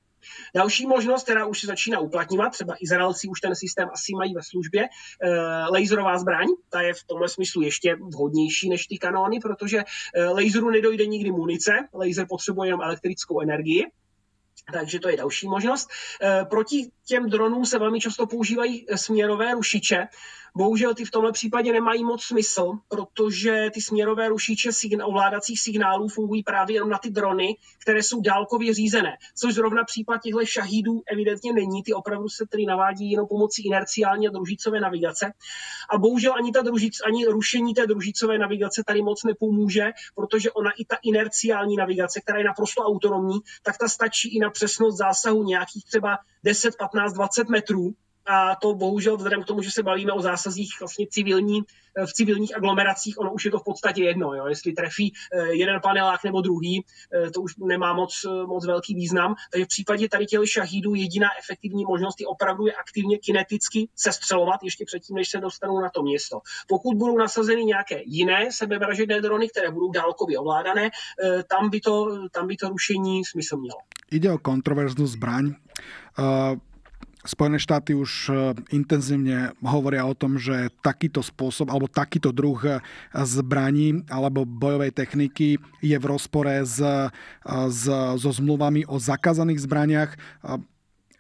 Další možnost, která už se začíná uplatňovat, třeba Izraelci už ten systém asi mají ve službě, eh, laserová zbraň, ta je v tomhle smyslu ještě vhodnější než ty kanóny, protože eh, laseru nedojde nikdy munice, laser potřebuje jenom elektrickou energii, takže to je další možnost. Eh, proti těm dronům se velmi často používají směrové rušiče, Bohužel ty v tomhle případě nemají moc smysl, protože ty směrové rušiče sign- ovládacích signálů fungují právě jenom na ty drony, které jsou dálkově řízené, což zrovna případ těchto šahídů evidentně není. Ty opravdu se tedy navádí jenom pomocí inerciální a družicové navigace. A bohužel ani, ta družic, ani rušení té družicové navigace tady moc nepomůže, protože ona i ta inerciální navigace, která je naprosto autonomní, tak ta stačí i na přesnost zásahu nějakých třeba 10, 15, 20 metrů a to bohužel vzhledem k tomu, že se bavíme o zásazích vlastně civilní, v civilních aglomeracích, ono už je to v podstatě jedno, jo? jestli trefí eh, jeden panelák nebo druhý, eh, to už nemá moc, eh, moc velký význam. Takže v případě tady těch šahídů jediná efektivní možnost je opravdu je aktivně kineticky sestřelovat ještě předtím, než se dostanou na to město. Pokud budou nasazeny nějaké jiné sebevražedné drony, které budou dálkově ovládané, tam by to, tam by to rušení smysl mělo. Jde o kontroverznou zbraň. Uh Spojené štáty už e, intenzívne hovoria o tom, že takýto spôsob alebo takýto druh e, zbraní alebo bojovej techniky je v rozpore s, e, s, so zmluvami o zakázaných zbraniach.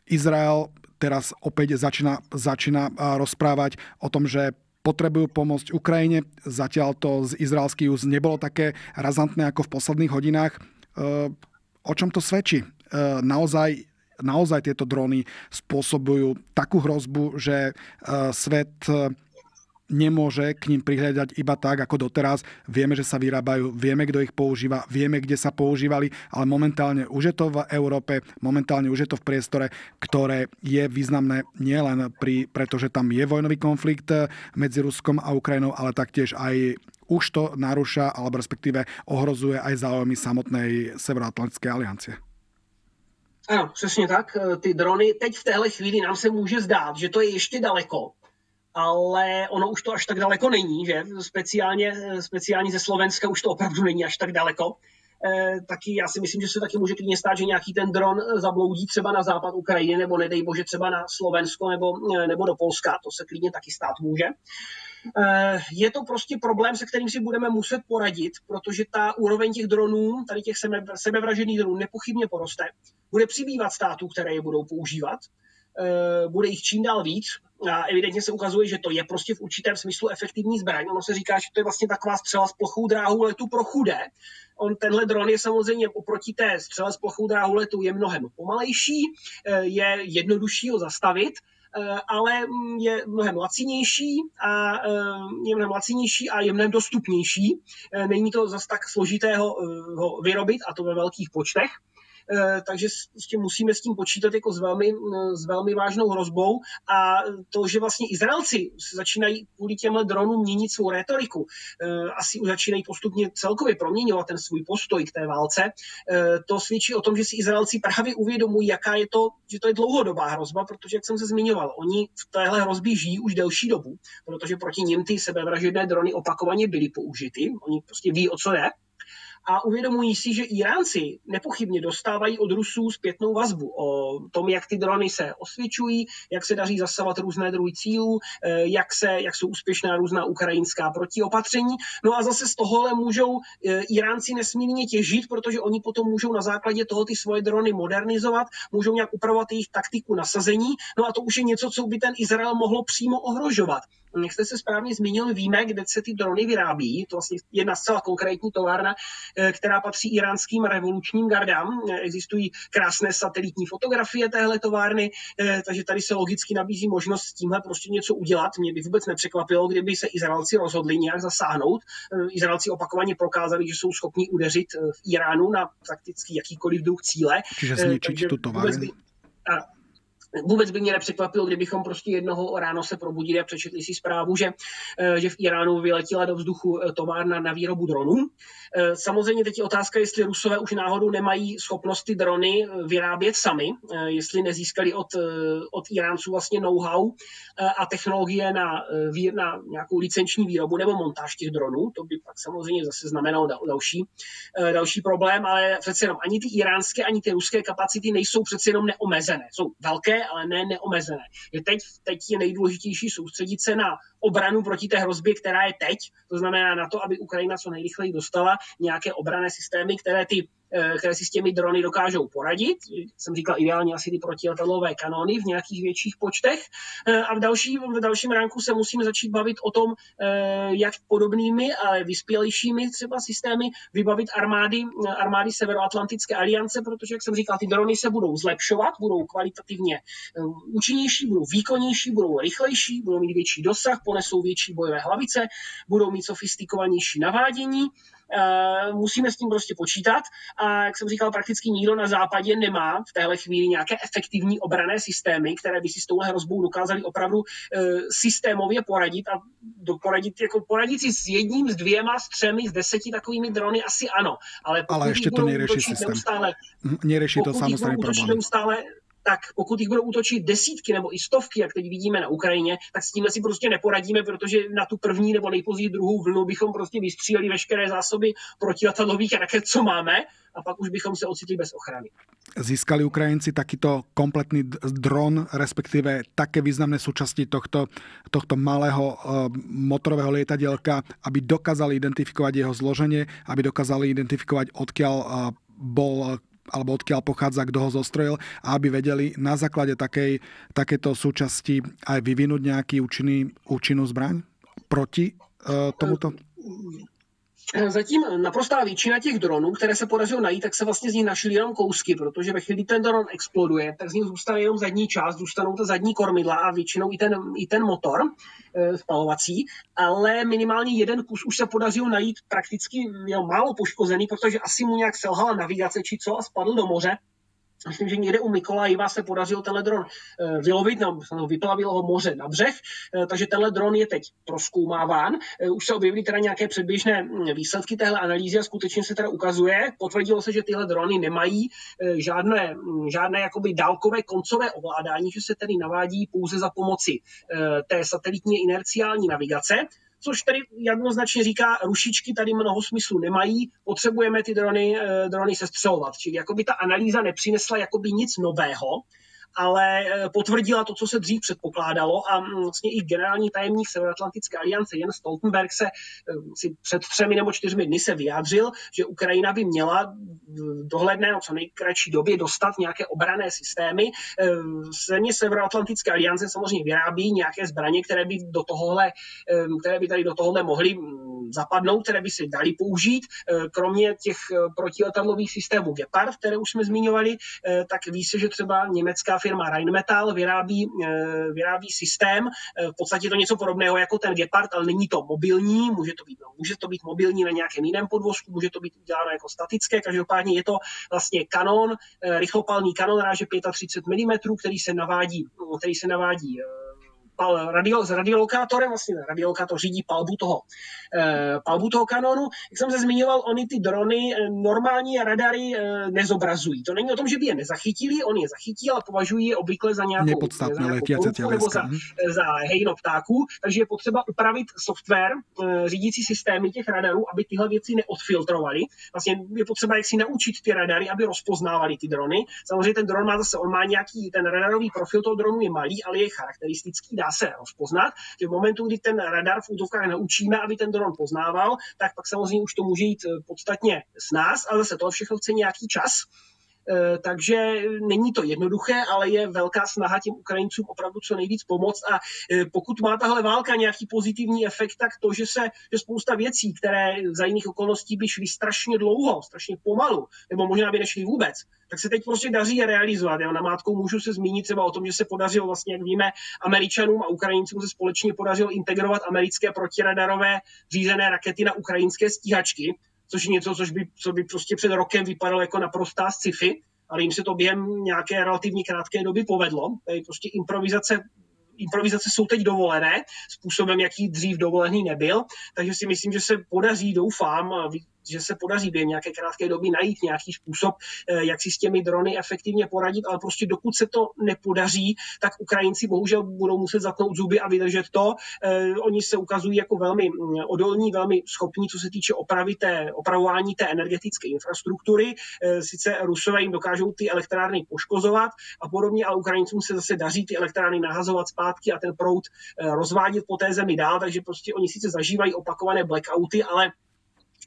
Izrael teraz opäť začína, začína rozprávať o tom, že potrebujú pomôcť Ukrajine. Zatiaľ to z izraelských úz nebolo také razantné ako v posledných hodinách. O čom to svedčí? Naozaj naozaj tieto drony spôsobujú takú hrozbu, že e, svet e, nemôže k ním prihľadať iba tak, ako doteraz. Vieme, že sa vyrábajú, vieme, kto ich používa, vieme, kde sa používali, ale momentálne už je to v Európe, momentálne už je to v priestore, ktoré je významné nielen pri, pretože tam je vojnový konflikt e, medzi Ruskom a Ukrajinou, ale taktiež aj už to narúša, alebo respektíve ohrozuje aj záujmy samotnej Severoatlantickej aliancie. Ano, přesně tak. Eh, ty drony teď v téhle chvíli nám se může zdát, že to je ještě daleko, ale ono už to až tak daleko není, že? Speciálně, eh, speciálně ze Slovenska už to opravdu není až tak daleko. E, taky já si myslím, že se taky může klidně stát, že nějaký ten dron zabloudí třeba na západ Ukrajiny, nebo nedej bože třeba na Slovensko nebo, nebo do Polska, to se klidně taky stát může. Eh, je to prostě problém, se kterým si budeme muset poradit, protože ta úroveň těch dronů, tady těch sebevražených dronů, nepochybně poroste. Bude přibývat států, které je budou používat. Eh, bude jich čím dál víc. A evidentně se ukazuje, že to je prostě v určitém smyslu efektivní zbraň. Ono se říká, že to je vlastně taková střela s plochou dráhou letu pro chudé. On, tenhle dron je samozřejmě oproti té střele s plochou dráhou letu je mnohem pomalejší, eh, je jednodušší ho zastavit, ale mm, je mnohem lacinější a eh, je mnohem lacinější a je mnohem dostupnější. Eh, není to zas tak složité ho vyrobit a to ve velkých počtech. Eh, takže prostě musíme s tím počítat jako s velmi, eh, s velmi vážnou hrozbou. A to, že vlastně Izraelci začínají kvůli těmhle dronům měnit svou retoriku, eh, asi začínají postupně celkově proměňovat ten svůj postoj k té válce, to svědčí o tom, že si Izraelci právě uvědomují, jaká je to, že to je dlouhodobá hrozba, protože, jak jsem se zmiňoval, oni v téhle hrozbě žijí už delší dobu, protože proti nim ty sebevražedné drony opakovaně byly použity, oni prostě ví, o co je, a uvědomují si, že Iránci nepochybně dostávají od Rusů zpětnou vazbu o tom, jak ty drony se osvědčují, jak se daří zasavat různé druhy cílů, eh, jak, se, jak jsou úspěšná různá ukrajinská protiopatření. No a zase z tohohle můžou eh, Iránci nesmírně těžit, protože oni potom můžou na základě toho ty svoje drony modernizovat, můžou nějak upravovat jejich taktiku nasazení. No a to už je něco, co by ten Izrael mohlo přímo ohrožovat. Jak jste se správně zmínil, víme, kde se ty drony vyrábí. To vlastně jedna zcela konkrétní továrna, která patří iránským revolučním gardám. Existují krásné satelitní fotografie téhle továrny, eh, takže tady se logicky nabízí možnost s tímhle prostě něco udělat. Mě by vůbec nepřekvapilo, kdyby se Izraelci rozhodli nějak zasáhnout. Izraelci opakovaně prokázali, že jsou schopni udeřit v Iránu na prakticky jakýkoliv druh cíle. Čiže zničiť tu továrnu. Vůbec by mě nepřekvapilo, kdybychom prostě jednoho ráno se probudili a přečetli si zprávu, že, že v Iránu vyletěla do vzduchu továrna na výrobu dronů. Eh, samozřejmě teď je otázka, jestli Rusové už náhodou nemají schopnost ty drony vyrábět sami, jestli nezískali od, od Iránců vlastně know-how a technologie na, na nějakou licenční výrobu nebo montáž těch dronů. To by pak samozřejmě zase znamenalo další, další problém, ale přece jenom ani ty iránské, ani ty ruské kapacity nejsou přece jenom neomezené. Jsou velké, ale ne neomezené. Je teď, teď je nejdůležitější soustředit se na obranu proti té hrozbě, která je teď, to znamená na to, aby Ukrajina co nejrychleji dostala nějaké obrané systémy, které ty které si s těmi drony dokážou poradit. Jsem říkal ideálně asi ty protiletadlové kanony v nějakých větších počtech. Eh, a v, další, v dalším ránku se musíme začít bavit o tom, eh, jak podobnými, ale vyspělejšími třeba systémy vybavit armády, armády Severoatlantické aliance, protože, jak jsem říkal, ty drony se budou zlepšovat, budou kvalitativně účinnější, budou výkonnější, budou rychlejší, budou mít větší dosah, ponesou větší bojové hlavice, budou mít sofistikovanější navádění Eh, musíme s tím prostě počítat a jak jsem říkal, prakticky nikdo na západě nemá v téhle chvíli nějaké efektivní obrané systémy, které by si s touhle hrozbou dokázali opravdu eh, systémově poradit a poradit, jako poradit si s jedním, s dvěma, s třemi, s deseti takovými drony asi ano. Ale, ale ještě to neřeší systém. Neustále, neřeší to samostatný problém. Neustále, tak pokud jich budou útočit desítky nebo i stovky, jak teď vidíme na Ukrajině, tak s tímhle si prostě neporadíme, protože na tu první nebo nejpozději druhou vlnu bychom prostě vystříleli veškeré zásoby protiletadlových raket, co máme, a pak už bychom se ocitli bez ochrany. Získali Ukrajinci takýto kompletný dron, respektíve také významné súčasti tohto, tohto malého uh, motorového lietadielka, aby dokázali identifikovať jeho zloženie, aby dokázali identifikovať, odkiaľ uh, bol alebo odkiaľ pochádza, kto ho zostrojil a aby vedeli na základe takej, takéto súčasti aj vyvinúť nejaký účinný, účinnú zbraň proti uh, tomuto? Zatím naprostá většina těch dronů, které se podařilo najít, tak se vlastně z nich našly jenom kousky, protože ve chvíli ten dron exploduje, tak z nich zůstane jenom zadní část, zůstanou ta zadní kormidla a většinou i ten, i ten motor e, spalovací, ale minimálně jeden kus už se podařilo najít prakticky jo, málo poškozený, protože asi mu nějak selhala navigace či co a spadl do moře Myslím, že někde u Mikolajiva se podařilo tenhle dron eh, vylovit, no, vyplavilo ho moře na břeh, eh, takže tenhle dron je teď proskoumáván. Eh, už se objevily teda nějaké předběžné hm, výsledky téhle analýzy a skutečně se teda ukazuje, potvrdilo se, že tyhle drony nemají žádné, hm, žádné jakoby dálkové koncové ovládání, že se tedy navádí pouze za pomoci té satelitní inerciální navigace což tady jednoznačně říká, rušičky tady mnoho smyslu nemají, potřebujeme ty drony, eh, drony sestřelovat. Čili jakoby ta analýza nepřinesla jakoby nic nového, ale eh, potvrdila to, co se dřív předpokládalo a mm, vlastně i generální tajemník Severoatlantické aliance Jens Stoltenberg se eh, si před třemi nebo čtyřmi dny se vyjádřil, že Ukrajina by měla dohledné no co nejkratší době dostat nějaké obrané systémy. Eh, země Severoatlantické aliance samozřejmě vyrábí nějaké zbraně, které by do tohohle, které by tady do tohohle mohly zapadnout, které by se dali použít. Kromě těch protiletadlových systémů Gepard, které už jsme zmiňovali, tak ví se, že třeba německá firma Rheinmetall vyrábí, vyrábí systém, v podstatě to něco podobného jako ten Gepard, ale není to mobilní, může to být, no, může to být mobilní na nějakém jiném podvozku, může to být uděláno jako statické, každopádně je to vlastně kanon, rychlopalný kanon ráže 35 mm, který se navádí, který se navádí radio, s radiolokátorem, vlastně radiolokátor řídí palbu toho, eh, palbu toho kanonu. Jak jsem se zmiňoval, oni ty drony eh, normální radary eh, nezobrazují. To není o tom, že by je nezachytili, oni je zachytí, ale považují je obvykle za nějakou, za nějakou nebo za, za hejno ptáků, takže je potřeba upravit software, eh, řídící systémy těch radarů, aby tyhle věci neodfiltrovaly. Vlastně je potřeba jak si naučit ty radary, aby rozpoznávali ty drony. Samozřejmě ten dron má zase, on má nějaký, ten radarový profil toho dronu je malý, ale je charakteristický, dá se rozpoznat, že v momentu, kdy ten radar v útovkách naučíme, aby ten dron poznával, tak pak samozřejmě už to může jít eh, podstatně s nás, ale zase to všechno chce nějaký čas. Eh, takže není to jednoduché, ale je velká snaha těm Ukrajincům opravdu co nejvíc pomoct a eh, pokud má tahle válka nějaký pozitivní efekt, tak to, že se že spousta věcí, které za jiných okolností by šly strašně dlouho, strašně pomalu, nebo možná by nešly vůbec, tak se teď prostě daří je realizovat. Já na mátkou můžu se zmínit třeba o tom, že se podařilo vlastně, jak víme, Američanům a Ukrajincům se společně podařilo integrovat americké protiradarové řízené rakety na ukrajinské stíhačky, což je něco, což by, co by prostě před rokem vypadalo jako naprostá sci-fi, ale jim se to během nějaké relativně krátké doby povedlo. Tady prostě improvizace improvizace jsou teď dovolené, způsobem, jaký dřív dovolený nebyl, takže si myslím, že se podaří, doufám, že se podaří během nějaké krátké doby najít nějaký způsob, eh, jak si s těmi drony efektivně poradit, ale prostě dokud se to nepodaří, tak Ukrajinci bohužel budou muset zatnout zuby a vydržet to. Eh, oni se ukazují jako velmi mm, odolní, velmi schopní, co se týče opravy té, opravování té energetické infrastruktury. Eh, sice Rusové jim dokážou ty elektrárny poškozovat a podobně, ale Ukrajincům se zase daří ty elektrárny nahazovat zpátky a ten proud rozvádět po té zemi dál, takže prostě oni sice zažívají opakované blackouty, ale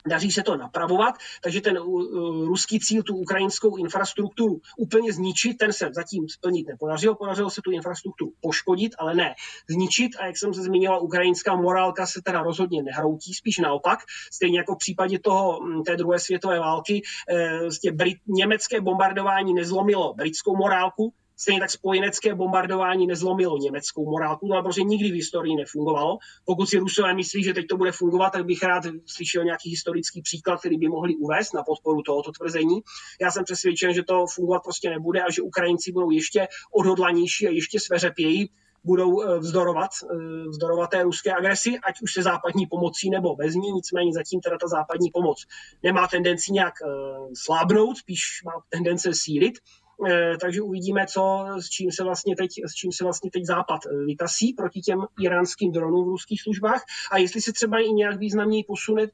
daří se to napravovat, takže ten uh, ruský cíl, tu ukrajinskou infrastrukturu úplně zničit, ten se zatím splnit nepodařilo. Podařilo se tu infrastrukturu poškodit, ale ne zničit. A jak jsem se zmínila, ukrajinská morálka se teda rozhodně nehroutí, spíš naopak. Stejně jako v případě toho, hm, té druhé světové války, eh, Brit, německé bombardování nezlomilo britskou morálku, Stejně tak spojenecké bombardování nezlomilo německou morálku, ale protože nikdy v historii nefungovalo. Pokud si Rusové myslí, že teď to bude fungovat, tak bych rád slyšel nějaký historický příklad, který by mohli uvést na podporu tohoto tvrzení. Já jsem přesvědčen, že to fungovat prostě nebude a že Ukrajinci budou ještě odhodlanější a ještě sveřepěji budou eh, vzdorovat, eh, vzdorovat té ruské agresi, ať už se západní pomocí nebo bez ní, nicméně zatím teda ta západní pomoc nemá tendenci nějak eh, slábnout, spíš má tendence sílit. Eh, takže uvidíme, co, s, čím se vlastně teď, s čím se vlastně teď Západ eh, vytasí proti těm iránským dronům v ruských službách a jestli se třeba i nějak významněji posune eh,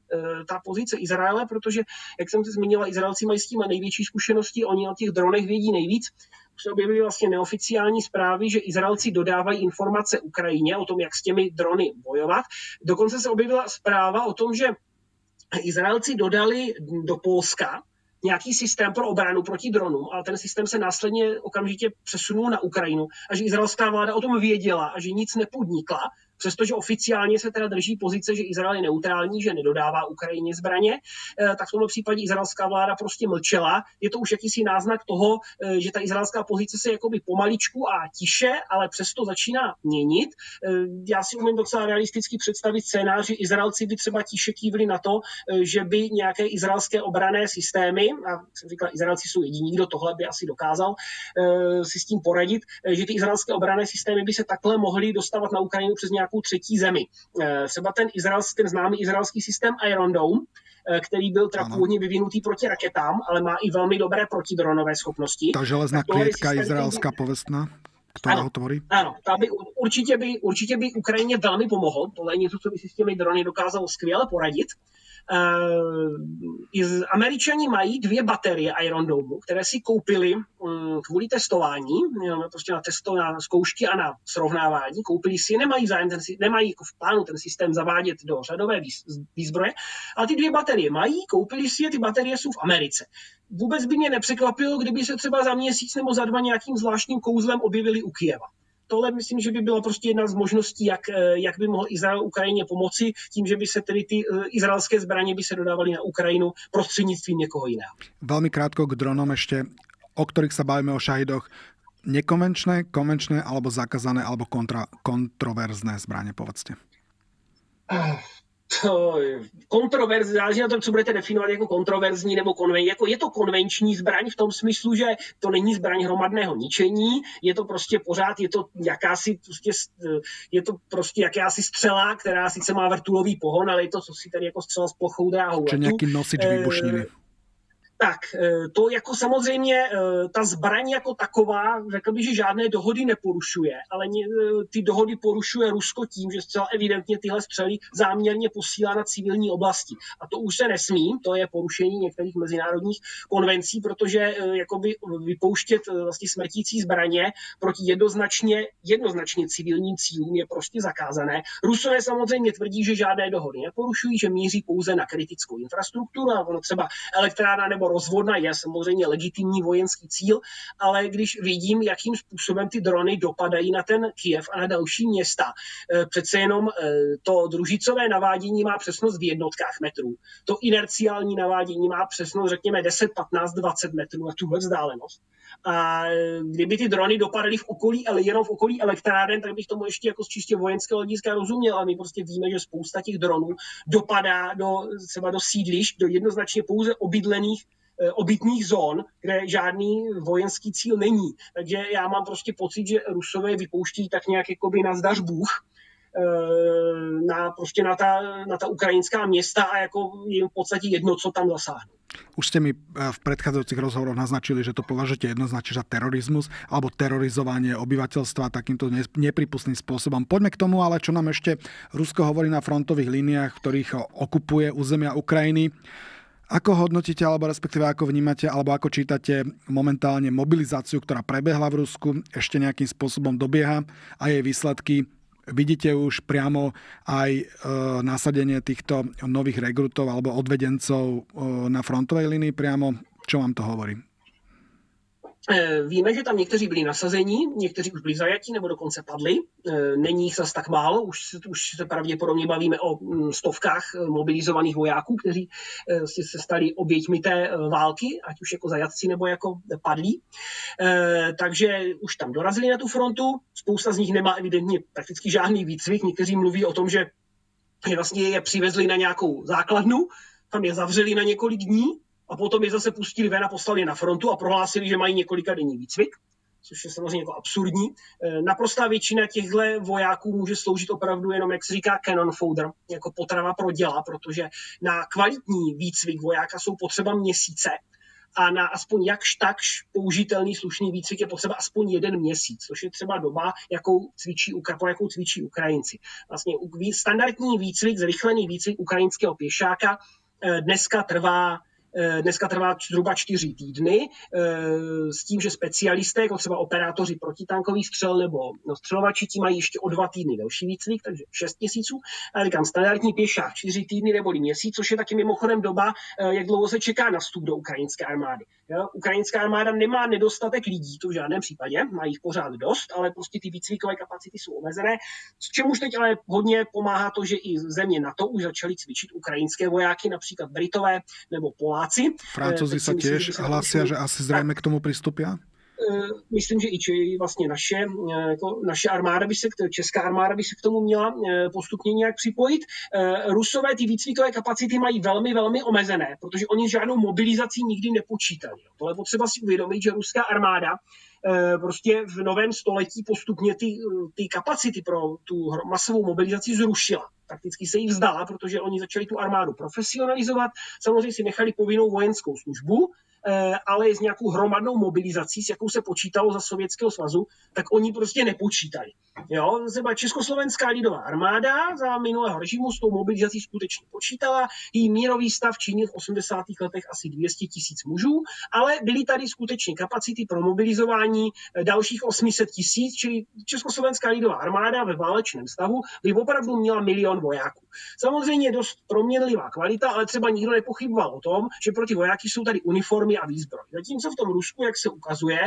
ta pozice Izraele, protože, jak jsem se zmínila, Izraelci mají s tím největší zkušenosti, oni o těch dronech vědí nejvíc, už se objevily vlastně neoficiální zprávy, že Izraelci dodávají informace Ukrajině o tom, jak s těmi drony bojovat. Dokonce se objevila zpráva o tom, že Izraelci dodali do Polska nějaký systém pro obranu proti dronům, ale ten systém se následně okamžitě přesunul na Ukrajinu a že izraelská vláda o tom věděla a že nic nepodnikla Přestože oficiálně se teda drží pozice, že Izrael je neutrální, že nedodává Ukrajině zbraně, eh, tak v tomto případě izraelská vláda prostě mlčela. Je to už jakýsi náznak toho, eh, že ta izraelská pozice se jakoby pomaličku a tiše, ale přesto začíná měnit. Eh, já si umím docela realisticky představit scénář, že Izraelci by třeba tiše kývli na to, že by nějaké izraelské obrané systémy, a jsem říkal, Izraelci jsou jediní, kdo tohle by asi dokázal si s tím poradit, že ty izraelské obrané systémy by se takhle mohly dostávat na Ukrajinu přes nějakou nějakou třetí zemi. Eh, třeba ten, izraelský, ten známý izraelský systém Iron Dome, eh, který byl teda původně vyvinutý proti raketám, ale má i velmi dobré protidronové schopnosti. Ta železná klietka izraelská pověstná? která ano, tvoří? Ano, ta by, určitě, by, určitě by Ukrajině velmi pomohlo. Tohle je něco, co by si s těmi drony dokázalo skvěle poradit. Uh, Američani mají dvě baterie Iron Dome, které si koupili um, kvůli testování, prostě na testo, na zkoušky a na srovnávání. Koupili si nemají zájem, ten, nemají jako v plánu ten systém zavádět do řadové výzbroje, ale ty dvě baterie mají, koupili si je, ty baterie jsou v Americe. Vůbec by mě nepřekvapilo, kdyby se třeba za měsíc nebo za dva nějakým zvláštním kouzlem objevili u Kijeva tohle myslím, že by byla prostě jedna z možností, jak, eh, jak by mohl Izrael Ukrajině pomoci, tím, že by se tedy ty eh, izraelské zbraně by se dodávaly na Ukrajinu prostřednictvím někoho jiného. Velmi krátko k dronom ještě, o kterých se bavíme o šahidoch. Nekonvenčné, konvenčné alebo zakazané alebo kontra, kontroverzné zbraně, povedzte. Uh to kontroverz, záleží na tom, co budete definovat jako kontroverzní nebo konvenční. Jako je to konvenční zbraň v tom smyslu, že to není zbraň hromadného ničení, je to prostě pořád, je to jakási, prostě, je to prostě jakási střela, která sice má vrtulový pohon, ale je to co si tady jako střela s plochou dráhou. Čiže nějaký nosič výbušniny. E, tak eh, to jako samozřejmě eh, ta zbraň jako taková, řekl bych, že žádné dohody neporušuje, ale eh, ty dohody porušuje Rusko tím, že zcela evidentně tyhle střely záměrně posílá na civilní oblasti. A to už se nesmí, to je porušení některých mezinárodních konvencí, protože jakoby vypouštět vlastně smrtící zbraně proti jednoznačně, jednoznačně civilním cílům je prostě zakázané. Rusové samozřejmě tvrdí, že žádné dohody neporušují, že míří pouze na kritickou infrastrukturu, a ono třeba elektrána nebo rozvodna je samozřejmě legitimní vojenský cíl, ale když vidím, jakým způsobem ty drony dopadají na ten Kiev a na další města, eh, přece jenom eh, to družicové navádění má přesnost v jednotkách metrů. To inerciální navádění má přesnost, řekněme, 10, 15, 20 metrů na tuhle vzdálenost. A kdyby ty drony dopadaly v okolí, ale jenom v okolí elektráren, tak bych tomu ještě jako z čistě vojenského hlediska rozuměl. A my prostě víme, že spousta těch dronů dopadá do, třeba do sídlišť, do jednoznačně pouze obydlených Eh, obytných zón, kde žádný vojenský cíl není. Takže já mám prostě pocit, že Rusové vypouští tak nějak jakoby na zdař Bůh, na, prostě na ta, na ta ukrajinská města a jako je v podstatě jedno, co tam zasáhne. Už ste mi eh, v predchádzajúcich rozhovoroch naznačili, že to považujete jednoznačne za terorizmus alebo terorizovanie obyvateľstva takýmto nepripustným spôsobom. Poďme k tomu, ale čo nám ešte Rusko hovorí na frontových líniách, v ktorých okupuje územia Ukrajiny. Ako hodnotíte, alebo respektíve ako vnímate, alebo ako čítate momentálne mobilizáciu, ktorá prebehla v Rusku, ešte nejakým spôsobom dobieha a jej výsledky? Vidíte už priamo aj e, nasadenie týchto nových rekrutov alebo odvedencov e, na frontovej linii priamo? Čo vám to hovorí? Eh, víme, že tam někteří byli nasazení, někteří už byli zajatí nebo dokonce padli. Eh, není jich zase tak málo, už, už se pravděpodobně bavíme o mm, stovkách eh, mobilizovaných vojáků, kteří se stali oběťmi té války, ať už jako zajatci nebo jako padlí. Takže už tam dorazili na tu frontu, spousta z nich nemá evidentně prakticky žádný výcvik, někteří mluví o tom, že vlastně je přivezli na nějakou základnu, tam je zavřeli na několik dní a potom je zase pustili ven a poslali na frontu a prohlásili, že mají několika denní výcvik, což je samozřejmě jako absurdní. E, naprostá většina těchto vojáků může sloužit opravdu jenom, jak se říká, cannon fodder, jako potrava pro děla, protože na kvalitní výcvik vojáka jsou potřeba měsíce a na aspoň jakž takž použitelný slušný výcvik je potřeba aspoň jeden měsíc, což je třeba doba, jakou cvičí, po jakou cvičí Ukrajinci. Vlastně standardní výcvik, zrychlený výcvik ukrajinského pěšáka e, dneska trvá dneska trvá zhruba čtyři týdny eh, s tím, že specialisté, jako třeba operátoři protitankových střel nebo no, střelovači, ti mají ještě o dva týdny další výcvik, takže šest měsíců. A říkám, standardní pěšák čtyři týdny nebo měsíc, což je taky mimochodem doba, eh, jak dlouho se čeká na vstup do ukrajinské armády. Ukrajinská armáda nemá nedostatek lidí, to v žádném případě, má jich pořád dost, ale prostě ty výcvikové kapacity jsou omezené. S čemuž teď ale hodně pomáhá to, že i země NATO už začaly cvičit ukrajinské vojáky, například Britové nebo Poláci. Francouzi se těž hlasia, že asi zřejmě k tomu přistupí? Eh, myslím, že i vlastně naše, eh, jako naše armáda by se, česká armáda by se k tomu měla eh, postupně nějak připojit. Rusové ty výcvikové kapacity mají velmi, velmi omezené, protože oni žádnou mobilizací nikdy nepočítali. Tohle potřeba si uvědomit, že ruská armáda prostě v novém století postupně ty, ty kapacity pro tu masovou mobilizaci zrušila. Prakticky se jí vzdala, protože oni začali tu armádu profesionalizovat. Samozřejmě si nechali povinnou vojenskou službu, Eh, ale s nějakou hromadnou mobilizací, s jakou se počítalo za Sovětského svazu, tak oni prostě nepočítali. Jo, třeba Československá lidová armáda za minulého režimu s tou mobilizací skutečně počítala. Její mírový stav činil v 80. letech asi 200 tisíc mužů, ale byly tady skutečně kapacity pro mobilizování eh, dalších 800 tisíc, čili Československá lidová armáda ve válečném stavu by opravdu měla milion vojáků. Samozřejmě dost proměnlivá kvalita, ale třeba nikdo nepochyboval o tom, že proti vojáky jsou tady uniformy a výzbroj. Zatímco v tom Rusku, jak se ukazuje,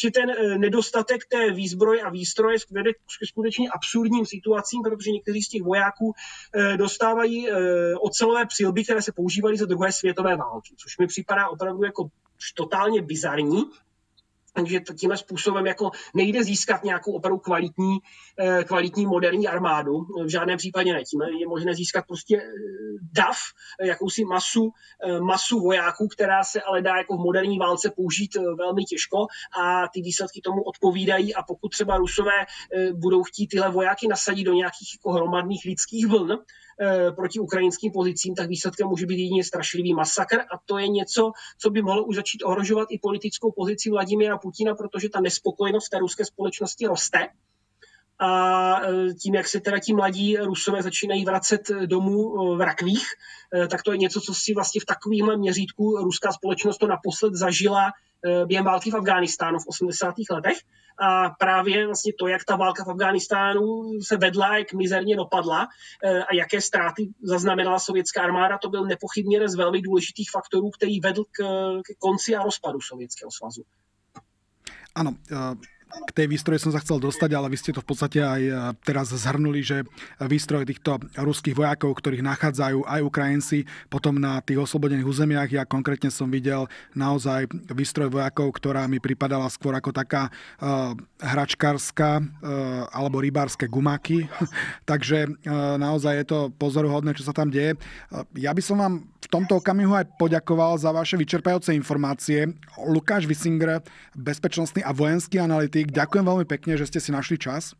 že ten eh, nedostatek té výzbroje a výstroje vede k skutečně absurdním situacím, protože někteří z těch vojáků eh, dostávají eh, ocelové přilby, které se používaly za druhé světové války, což mi připadá opravdu jako totálně bizarní takže tímhle způsobem jako nejde získat nějakou opravdu kvalitní, eh, kvalitní moderní armádu. V žádném případě ne. Tím je možné získat prostě eh, DAF, jakousi masu, eh, masu vojáků, která se ale dá jako v moderní válce použít velmi těžko a ty výsledky tomu odpovídají a pokud třeba Rusové budou chtít tyhle vojáky nasadit do nějakých jako hromadných lidských vln, Eh, proti ukrajinským pozicím, tak výsledkem může být jedině strašlivý masakr. A to je něco, co by mohlo už začít ohrožovat i politickou pozici Vladimira Putina, protože ta nespokojenost v té ruské společnosti roste a eh, tím, jak se teda ti mladí Rusové začínají vracet domů eh, v rakvích, tak to je něco, co si vlastně v takovémhle měřítku ruská společnost to naposled zažila během války v Afghánistánu v 80. letech a právě vlastně to, jak ta válka v Afghánistánu se vedla, jak mizerně dopadla a jaké ztráty zaznamenala sovětská armáda, to byl nepochybně jeden z velmi důležitých faktorů, který vedl k, k konci a rozpadu Sovětského svazu. Ano, uh k tej výstroji som sa chcel dostať, ale vy ste to v podstate aj e, teraz zhrnuli, že výstroj týchto ruských vojakov, ktorých nachádzajú aj Ukrajinci potom na tých oslobodených územiach. Ja konkrétne som videl naozaj výstroj vojakov, ktorá mi pripadala skôr ako taká uh, hračkárska uh, alebo rybárske gumáky. Takže uh, naozaj je to pozoruhodné, čo sa tam deje. Uh, ja by som vám tomto okamihu aj poďakoval za vaše vyčerpajúce informácie. Lukáš Wisinger, bezpečnostný a vojenský analytik, ďakujem veľmi pekne, že ste si našli čas.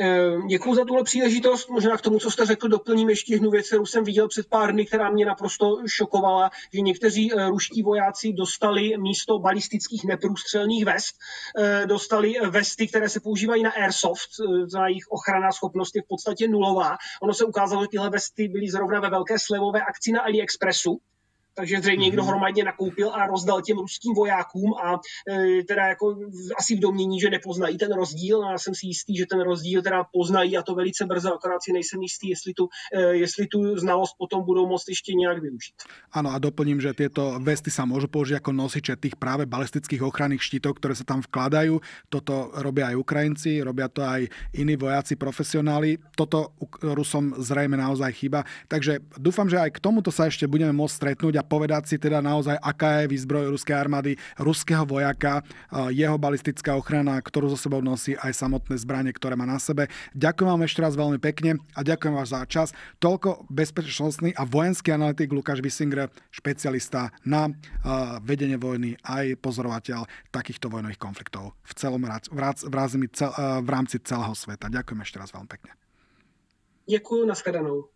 Eh, Děkuji za tuhle příležitost. Možná k tomu, co jste řekl, doplním ještě jednu věc, kterou jsem viděl před pár dny, která mě naprosto šokovala, že někteří eh, ruští vojáci dostali místo balistických neprůstřelných vest, eh, dostali vesty, které se používají na airsoft, za jejich ochrana schopnost je v podstatě nulová. Ono se ukázalo, že tyhle vesty byly zrovna ve velké slevové akci na AliExpressu, takže zřejmě někdo mhm. hromadně nakoupil a rozdal těm ruským vojákům a e, teda jako asi v domění, že nepoznají ten rozdíl. A já jsem si jistý, že ten rozdíl teda poznají a to velice brzo, akorát si nejsem jistý, jestli tu, e, jestli tu znalost potom budou moct ještě nějak využít. Ano a doplním, že tyto vesty sa môžu použiť ako nosiče tých práve balistických ochranných štítov, ktoré sa tam vkladajú. Toto robia aj Ukrajinci, robia to aj iní vojaci, profesionáli. Toto Rusom zrejme naozaj chýba. Takže dúfam, že aj k tomuto sa ešte budeme môcť stretnúť a povedať si teda naozaj, aká je výzbroj ruskej armády, ruského vojaka, jeho balistická ochrana, ktorú zo sebou nosí aj samotné zbranie, ktoré má na sebe. Ďakujem vám ešte raz veľmi pekne a ďakujem vám za čas. Toľko bezpečnostný a vojenský analytik Lukáš Bissinger, špecialista na vedenie vojny, aj pozorovateľ takýchto vojnových konfliktov v celom v rámci celého sveta. Ďakujem ešte raz veľmi pekne. Děkuji, nashledanou.